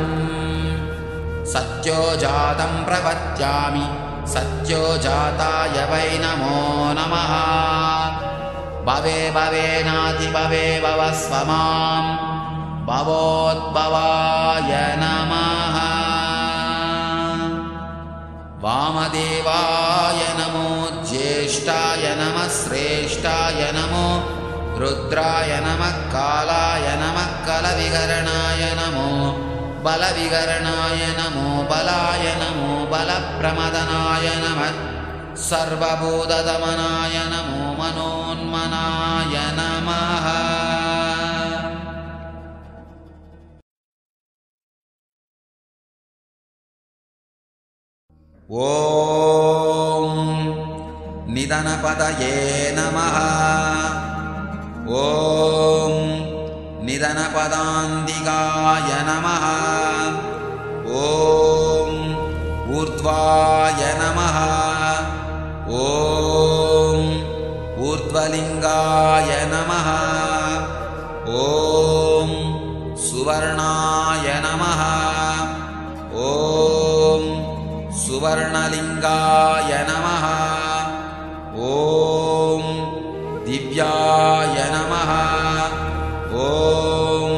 Speaker 2: सत्यो जातं प्रपत्यामि सत्यो जाताय वै नमो नमः भवे भवे नातिभवे भव स्व माम् भवोद्भवाय नमः वामदेवाय नमो ज्येष्ठाय नमः श्रेष्ठाय नमो रुद्राय नमः कालाय नमः कलविहरणाय नमो बलविहरणाय नमो बलाय नमो बलप्रमदनाय नमः सर्वभूतदमनाय नमो मनोन्मनाय नमः ॐ निधनपदये नमः ॐ निदनपदान्तिकाय नमः ॐ ऊर्ध्वाय नमः ॐ ऊर्ध्वलिङ्गाय नमः ॐ सुवर्णा वर्णलिङ्गाय नमः ॐ दिव्याय नमः ॐ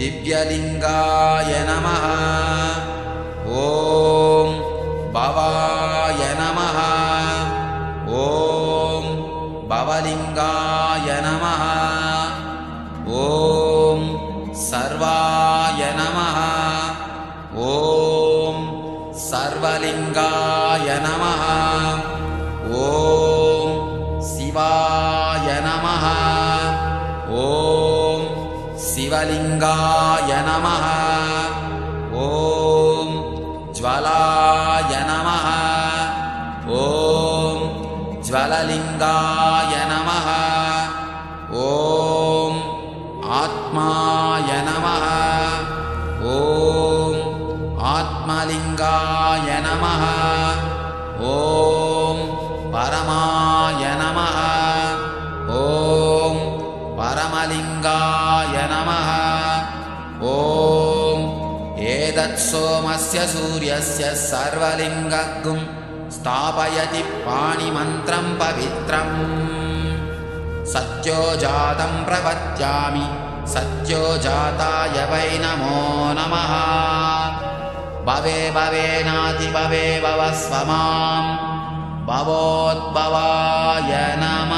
Speaker 2: दिव्यलिङ्गाय नमः ॐ भवा गङ्गाय नमः ॐ ज्वलाय नमः ॐ ज्वललिङ्गाय नमः ॐ आत्माय नमः ॐ आत्मलिङ्गाय नमः ॐ परमाय नमः ॐ परमलिङ्गाय नमः सोमस्य सूर्यस्य सर्वलिङ्गगुम् स्थापयति पाणिमन्त्रं पवित्रम् सत्यो जातं प्रपत्यामि जाताय वै नमो नमः भवे भवे भव स्व माम् भवोद्भवाय नमः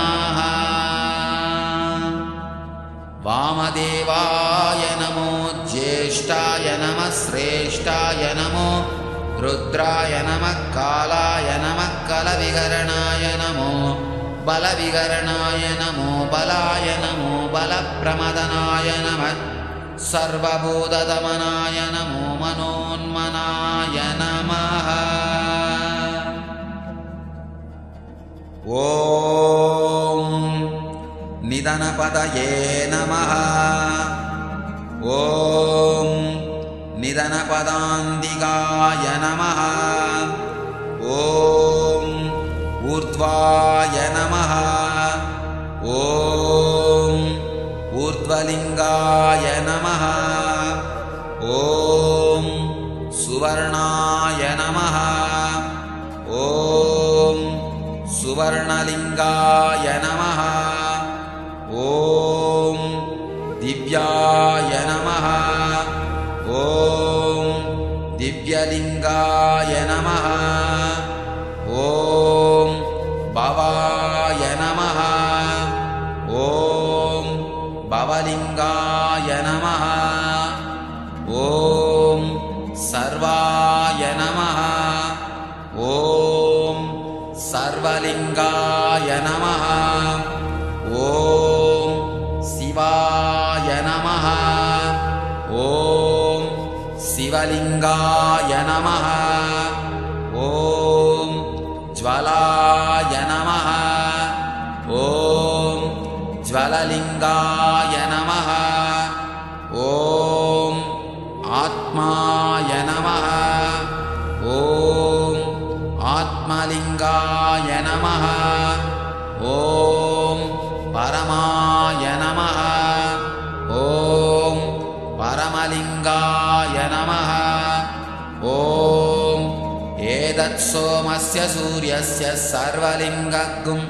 Speaker 2: वामदेवाय नमो ज्येष्ठाय नमः श्रेष्ठाय नमो रुद्राय नमः कालाय नमः कलविकरणाय नमो बलविकरणाय नमो बलाय नमो बलप्रमदनाय नमः सर्वभूतदमनाय नमो मनोन्मनाय नमः ॐ निदनपदये नमः ॐ निदनपदान्तिकाय नमः ॐ ऊर्ध्वाय नमः ॐ ऊर्ध्वलिङ्गाय नमः ॐ सुवर्णाय नमः ॐ सुवर्णलिङ्गाय नमः ॐ दिव्याय नमः ॐ दिव्यलिङ्गाय नमः भवाय नमः ॐ भवलिङ्गाय नमः ॐ सर्वाय नमः ॐ सर्वलिङ्गाय नमः ॐ शिवा शिवलिङ्गाय नमः ॐ ज्वलाय नमः ॐ ज्वललिङ्गाय नमः ॐ आत्माय नमः ॐ आत्मलिङ्गाय नमः ॐ परमाय नमः ॐ परमलिङ्गा सोमस्य सूर्यस्य सर्वलिङ्गगुं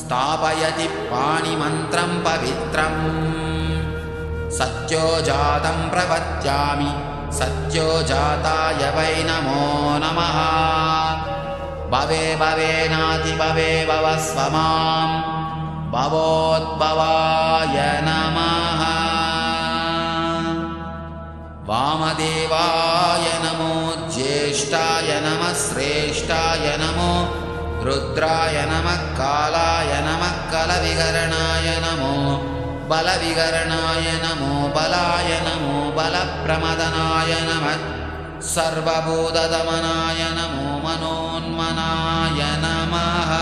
Speaker 2: स्थापयति पाणिमन्त्रं पवित्रम् सत्यो जातं प्रपत्यामि सत्यो जाताय वै नमो नमः भवे भवे भव स्व माम् भवोद्भवाय नमः वामदेवाय श्रेष्ठाय नमः श्रेष्ठाय नमो रुद्राय नमः कालाय नमः कलविकरणाय नमो बलविहरणाय नमो बलाय नमो बलप्रमदनाय नमः सर्वभूतदमनाय नमो मनोन्मनाय नमः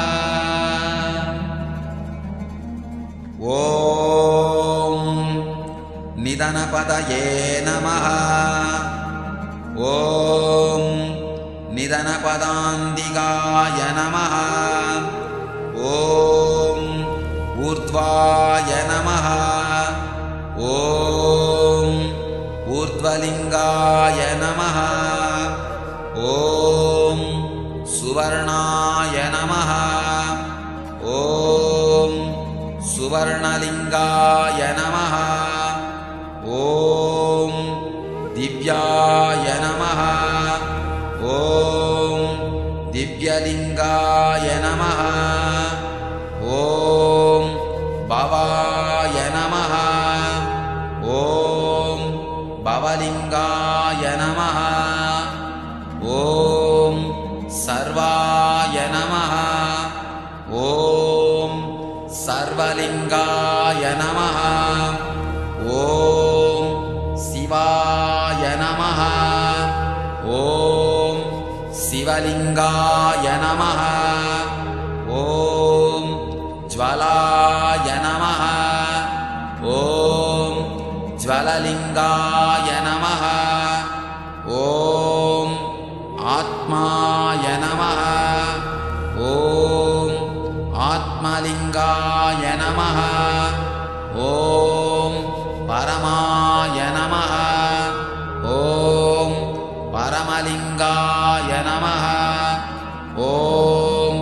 Speaker 2: ॐ निधनपदये नमः ॐ निधनपदान्तिकाय नमः ॐ ऊर्ध्वाय नमः ॐ ऊर्ध्वलिङ्गाय नमः ॐ सुवर्णाय नमः ॐ सुवर्णलिङ्गाय नमः ॐ दिव्या गङ्गाय नमः ॐ शिवाय नमः ॐ शिवलिङ्गाय नमः ॐ ज्वलाय नमः ॐ ज्वललिङ्गाय नमः ॐ आत्माय नमः लिङ्गाय नमः ॐ परमाय नमः ॐ परमलिङ्गाय नमः ॐ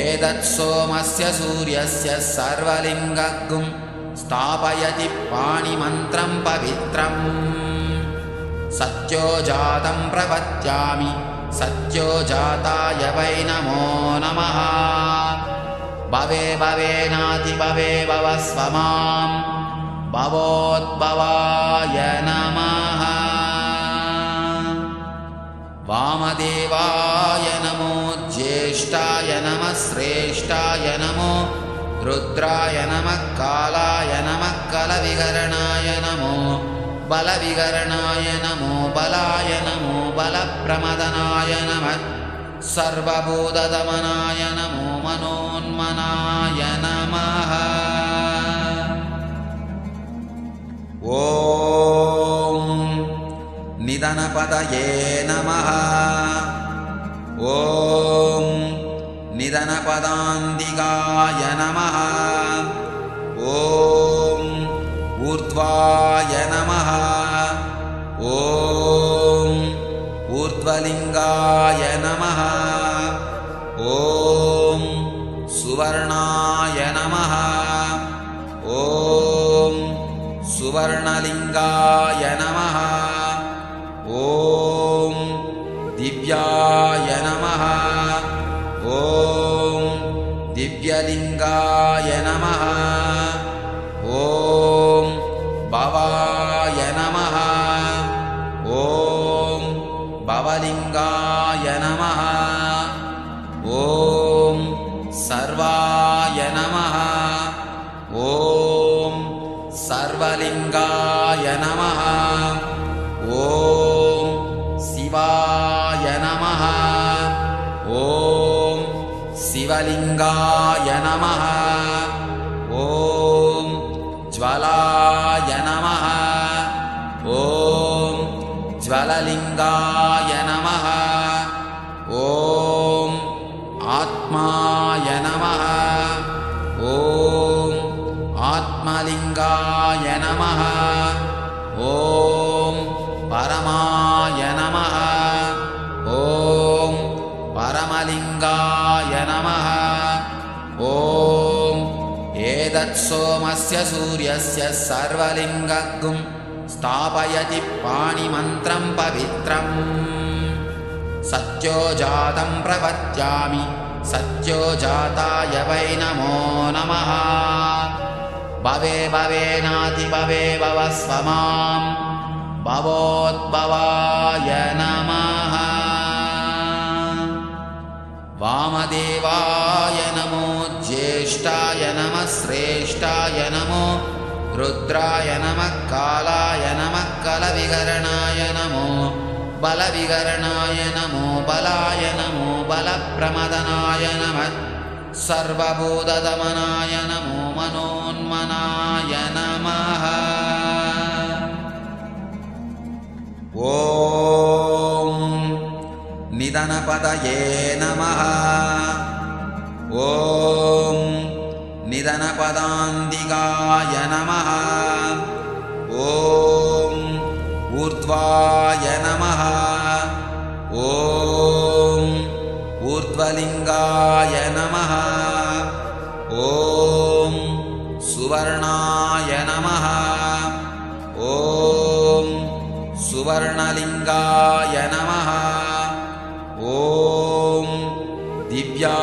Speaker 2: एतत्सोमस्य सूर्यस्य सर्वलिङ्गगुं स्थापयति पाणिमन्त्रं पवित्रम् जातं प्रपत्यामि जाताय वै नमो नमः भवे भवेनातिभवे भव स्व मां भवोद्भवाय नमः वामदेवाय नमो ज्येष्ठाय नमः श्रेष्ठाय नमो रुद्राय नमः कालाय नमः कलविकरणाय नमो बलविहरणाय नमो बलाय नमो बलप्रमदनाय नमः सर्वभूतदमनाय नमः मनोन्मनाय नमः ॐ निधनपदये नमः ॐ निदनपदान्तिकाय नमः ऊर्ध्वाय नमः ऊर्ध्वलिङ्गाय नमः सुवर्णाय नमः ॐ सुवर्णलिङ्गाय नमः ॐ दिव्याय नमः ॐ दिव्यलिङ्गाय नमः नमः ॐ शिवाय नमः ॐ शिवलिङ्गाय नमः ॐ ज्वलाय नमः ॐ ज्वलिङ्गा सोमस्य सूर्यस्य सर्वलिङ्गगुं स्थापयति पाणिमन्त्रं पवित्रम् सत्यो जातं प्रपत्यामि जाताय वै नमो नमः भवे भवे भव स्व माम् भवोद्भवाय नमः वामदेवाय नमो श्रेष्ठाय नमः श्रेष्ठाय नमो रुद्राय नमः कालाय नमः कलविकरणाय नमो बलविहरणाय नमो बलाय नमो बलप्रमदनाय नमः सर्वभूतदमनाय नमो मनोन्मनाय नमः ॐ निदनपदये नमः ॐ निधनपदान्तिकाय नमः ॐ ऊर्ध्वाय नमः ॐ ऊर्ध्वलिङ्गाय नमः ॐ सुवर्णाय नमः ॐ सुवर्णलिङ्गाय नमः ॐ दिव्या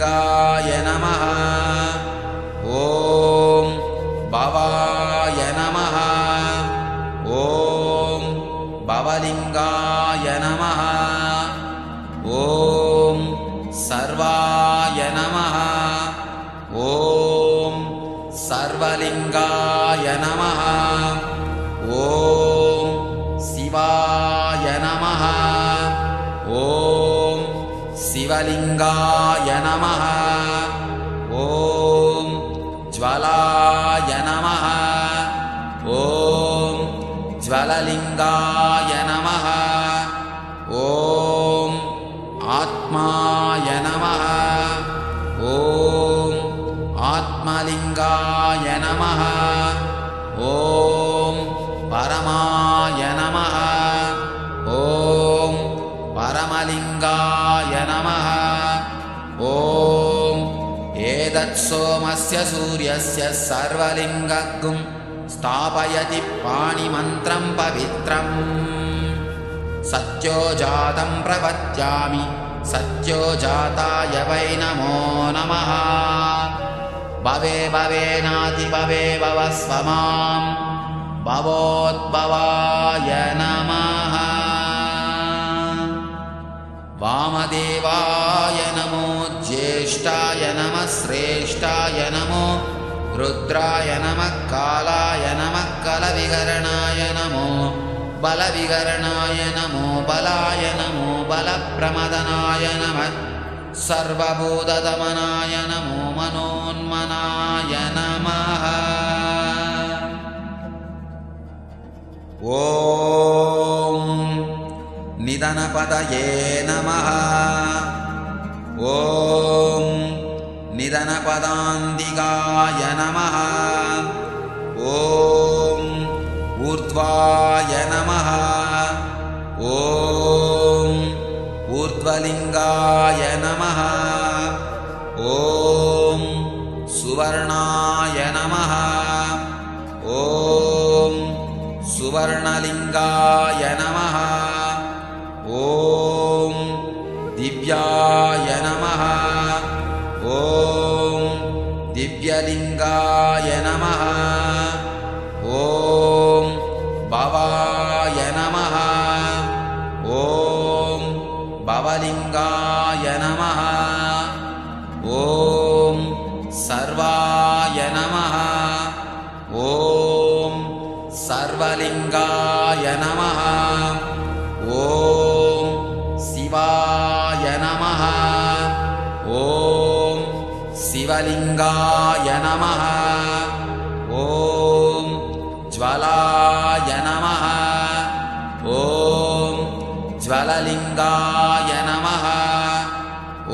Speaker 2: य नमः ॐ भवाय नमः ॐ भवलिङ्गाय नमः ॐ सर्वाय नमः ॐ सर्वलिङ्गाय नमः ॐ शिवा शिवलिङ्गाय नमः ॐ ज्वलाय नमः ॐ ज्वललिङ्गाय नमः ॐ आत्माय नमः ॐ आत्मलिङ्गाय नमः ॐ परमाय नमः ॐ परमलिङ्गा ोमस्य सूर्यस्य सर्वलिङ्गगुं स्थापयति पाणिमन्त्रं पवित्रम् सत्यो जातं सत्यो जाताय वै नमो नमः भवे भवेनातिभवे भव स्व मां भवोद्भवाय नमः वामदेवाय नमो ज्येष्ठाय नमः श्रेष्ठाय नमो रुद्राय नमः कालाय नमः कलविकरणाय नमो बलविहरणाय नमो बलाय नमो बलप्रमदनाय नमः सर्वभूतदमनाय नमो मनोन्मनाय नमः ॐ निदनपदये नमः ॐ निदनपदान्तिकाय नमः ॐ ऊर्ध्वाय नमः ॐ ऊर्ध्वलिङ्गाय नमः ॐ सुवर्णाय नमः ॐ सुवर्णलिङ्गाय नमः ॐ दिव्याय नमः ॐ दिव्यलिङ्गाय नमः ॐ भवाय नमः ॐ भवलिङ्गाय नमः ॐ सर्वाय नमः ॐ सर्वलिङ्गाय नमः शिवलिङ्गाय नमः ॐ ज्वलाय नमः ॐ ज्वललिङ्गाय नमः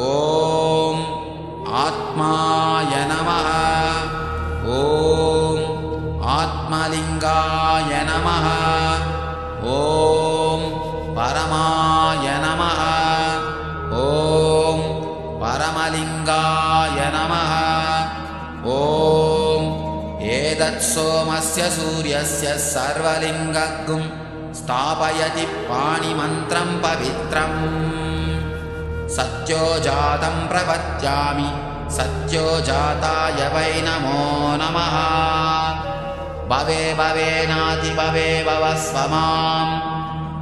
Speaker 2: ॐ आत्माय नमः ॐ आत्मलिङ्गाय नमः सोमस्य सूर्यस्य सर्वलिङ्गगुं स्थापयति पाणिमन्त्रं पवित्रम् सत्यो जातं सत्यो जाताय वै नमो नमः भवे भवे भव स्व माम्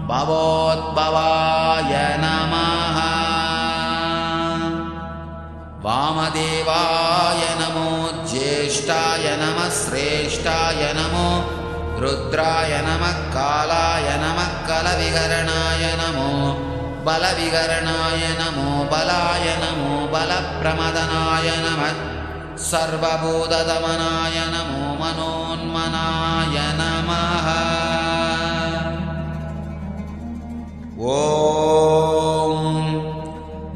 Speaker 2: भवोद्भवाय नमः वामदेवाय नमो श्रेष्ठाय नमः श्रेष्ठाय नमो रुद्राय नमः कालाय नमः कलविकरणाय नमो बलविहरणाय नमो बलाय नमो बलप्रमदनाय नमः सर्वभूतदमनाय नमो मनोन्मनाय नमः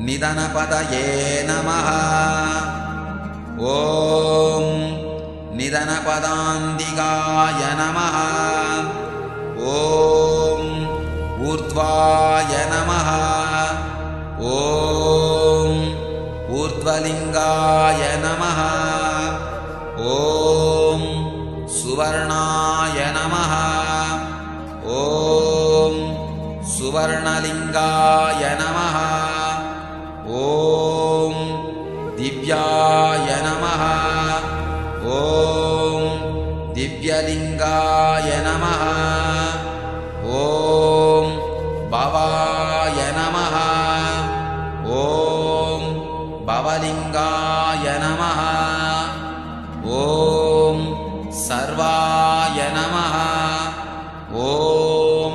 Speaker 2: निदनपदये नमः ॐ निदनपदान्तिकाय नमः ॐ ऊर्ध्वाय नमः ॐ ऊर्ध्वलिङ्गाय नमः ॐ सुवर्णाय नमः ॐ सुवर्णलिङ्गाय नमः ॐ दिव्याय नमः ॐ दिव्यलिङ्गाय नमः ॐ भवाय नमः ॐ भवलिङ्गाय नमः ॐ सर्वाय नमः ॐ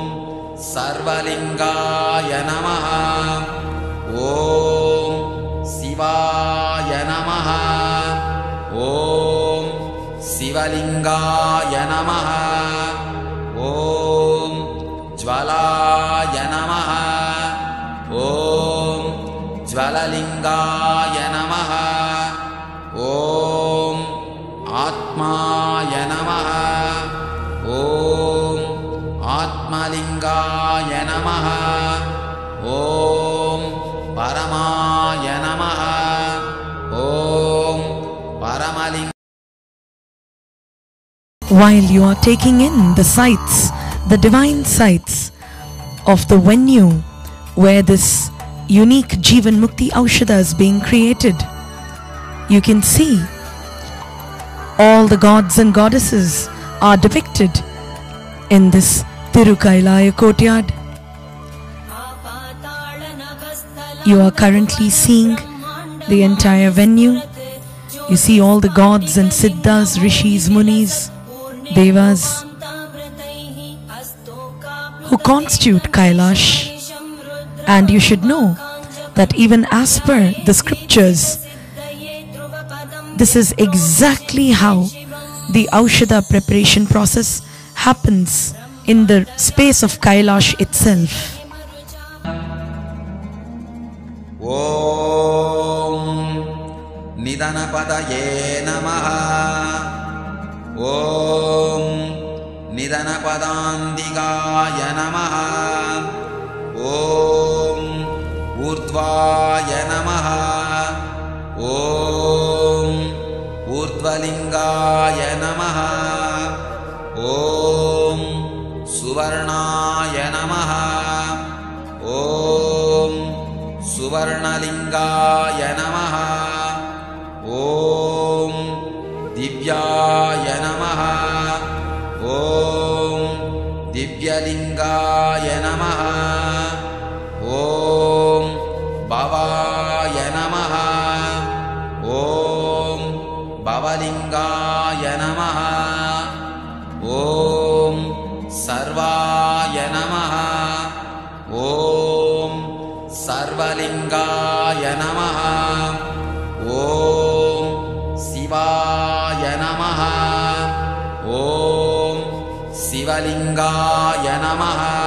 Speaker 2: सर्वलिङ्गाय नमः ॐ शिवा शिवलिङ्गाय नमः ॐ ज्वलाय नमः ॐ ज्वलिङ्गा
Speaker 3: while you are taking in the sights, the divine sights of the venue where this unique Jivan Mukti Aushadha is being created. You can see all the gods and goddesses are depicted in this Tirukailaya courtyard. You are currently seeing the entire venue. You see all the gods and siddhas, rishis, munis devas who constitute Kailash. And you should know that even as per the scriptures, this is exactly how the Aushadha preparation process happens in the space of Kailash itself.
Speaker 2: Om Nidanapadaye Namaha ॐ निधनपदान्तिकाय नमः ॐ ऊर्ध्वाय नमः ॐ ऊर्ध्वलिङ्गाय नमः ॐ सुवर्णाय नमः ॐ सुवर्णलिङ्गाय नमः ॐ दिव्याय नमः ॐ दिव्यलिङ्गाय नमः ॐ भवाय नमः ॐ भवलिङ्गाय नमः ॐ सर्वाय नमः ॐ सर्वलिङ्गाय नमः लिङ्गाय नमः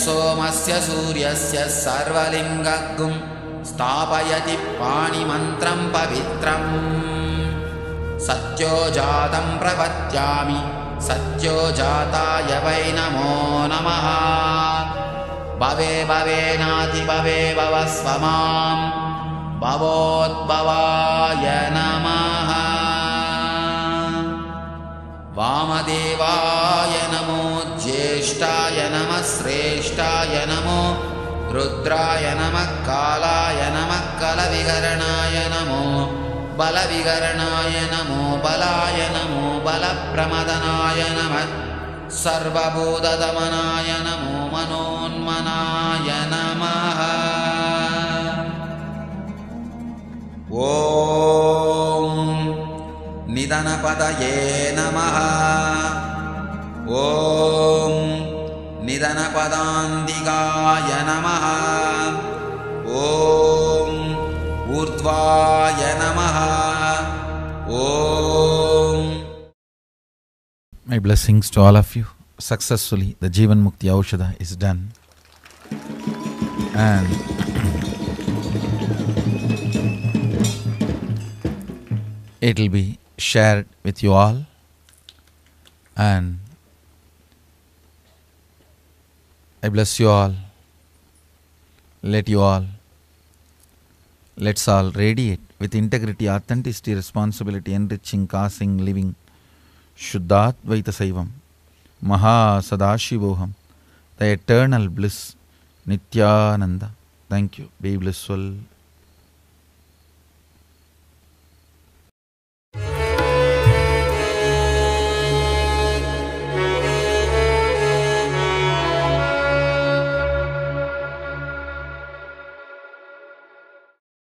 Speaker 2: सोमस्य सूर्यस्य सर्वलिङ्गगुं स्थापयति पाणिमन्त्रं पवित्रम् सत्यो जातं प्रपत्यामि जाताय वै नमो नमः भवे भवेनाधिभवे भव स्व माम् भवोद्भवाय नमः वामदेवाय ष्टाय नमो रुद्राय नमः कालाय नमः कलविहरणाय नमो बलविहरणाय नमो बलाय नमो बलप्रमदनाय नमः सर्वभूतदमनाय नमो मनोन्मनाय नमः ॐ निधनपदये नमः ॐ My
Speaker 1: blessings to all of you. Successfully, the Jivan Mukti Aushadha is done. And it will be shared with you all. And I bless you all, let you all, let's all radiate with integrity, authenticity, responsibility, enriching, causing, living, Shuddhat Saivam, Maha Sadashivoham, the eternal bliss, Nityananda. thank you, be blissful.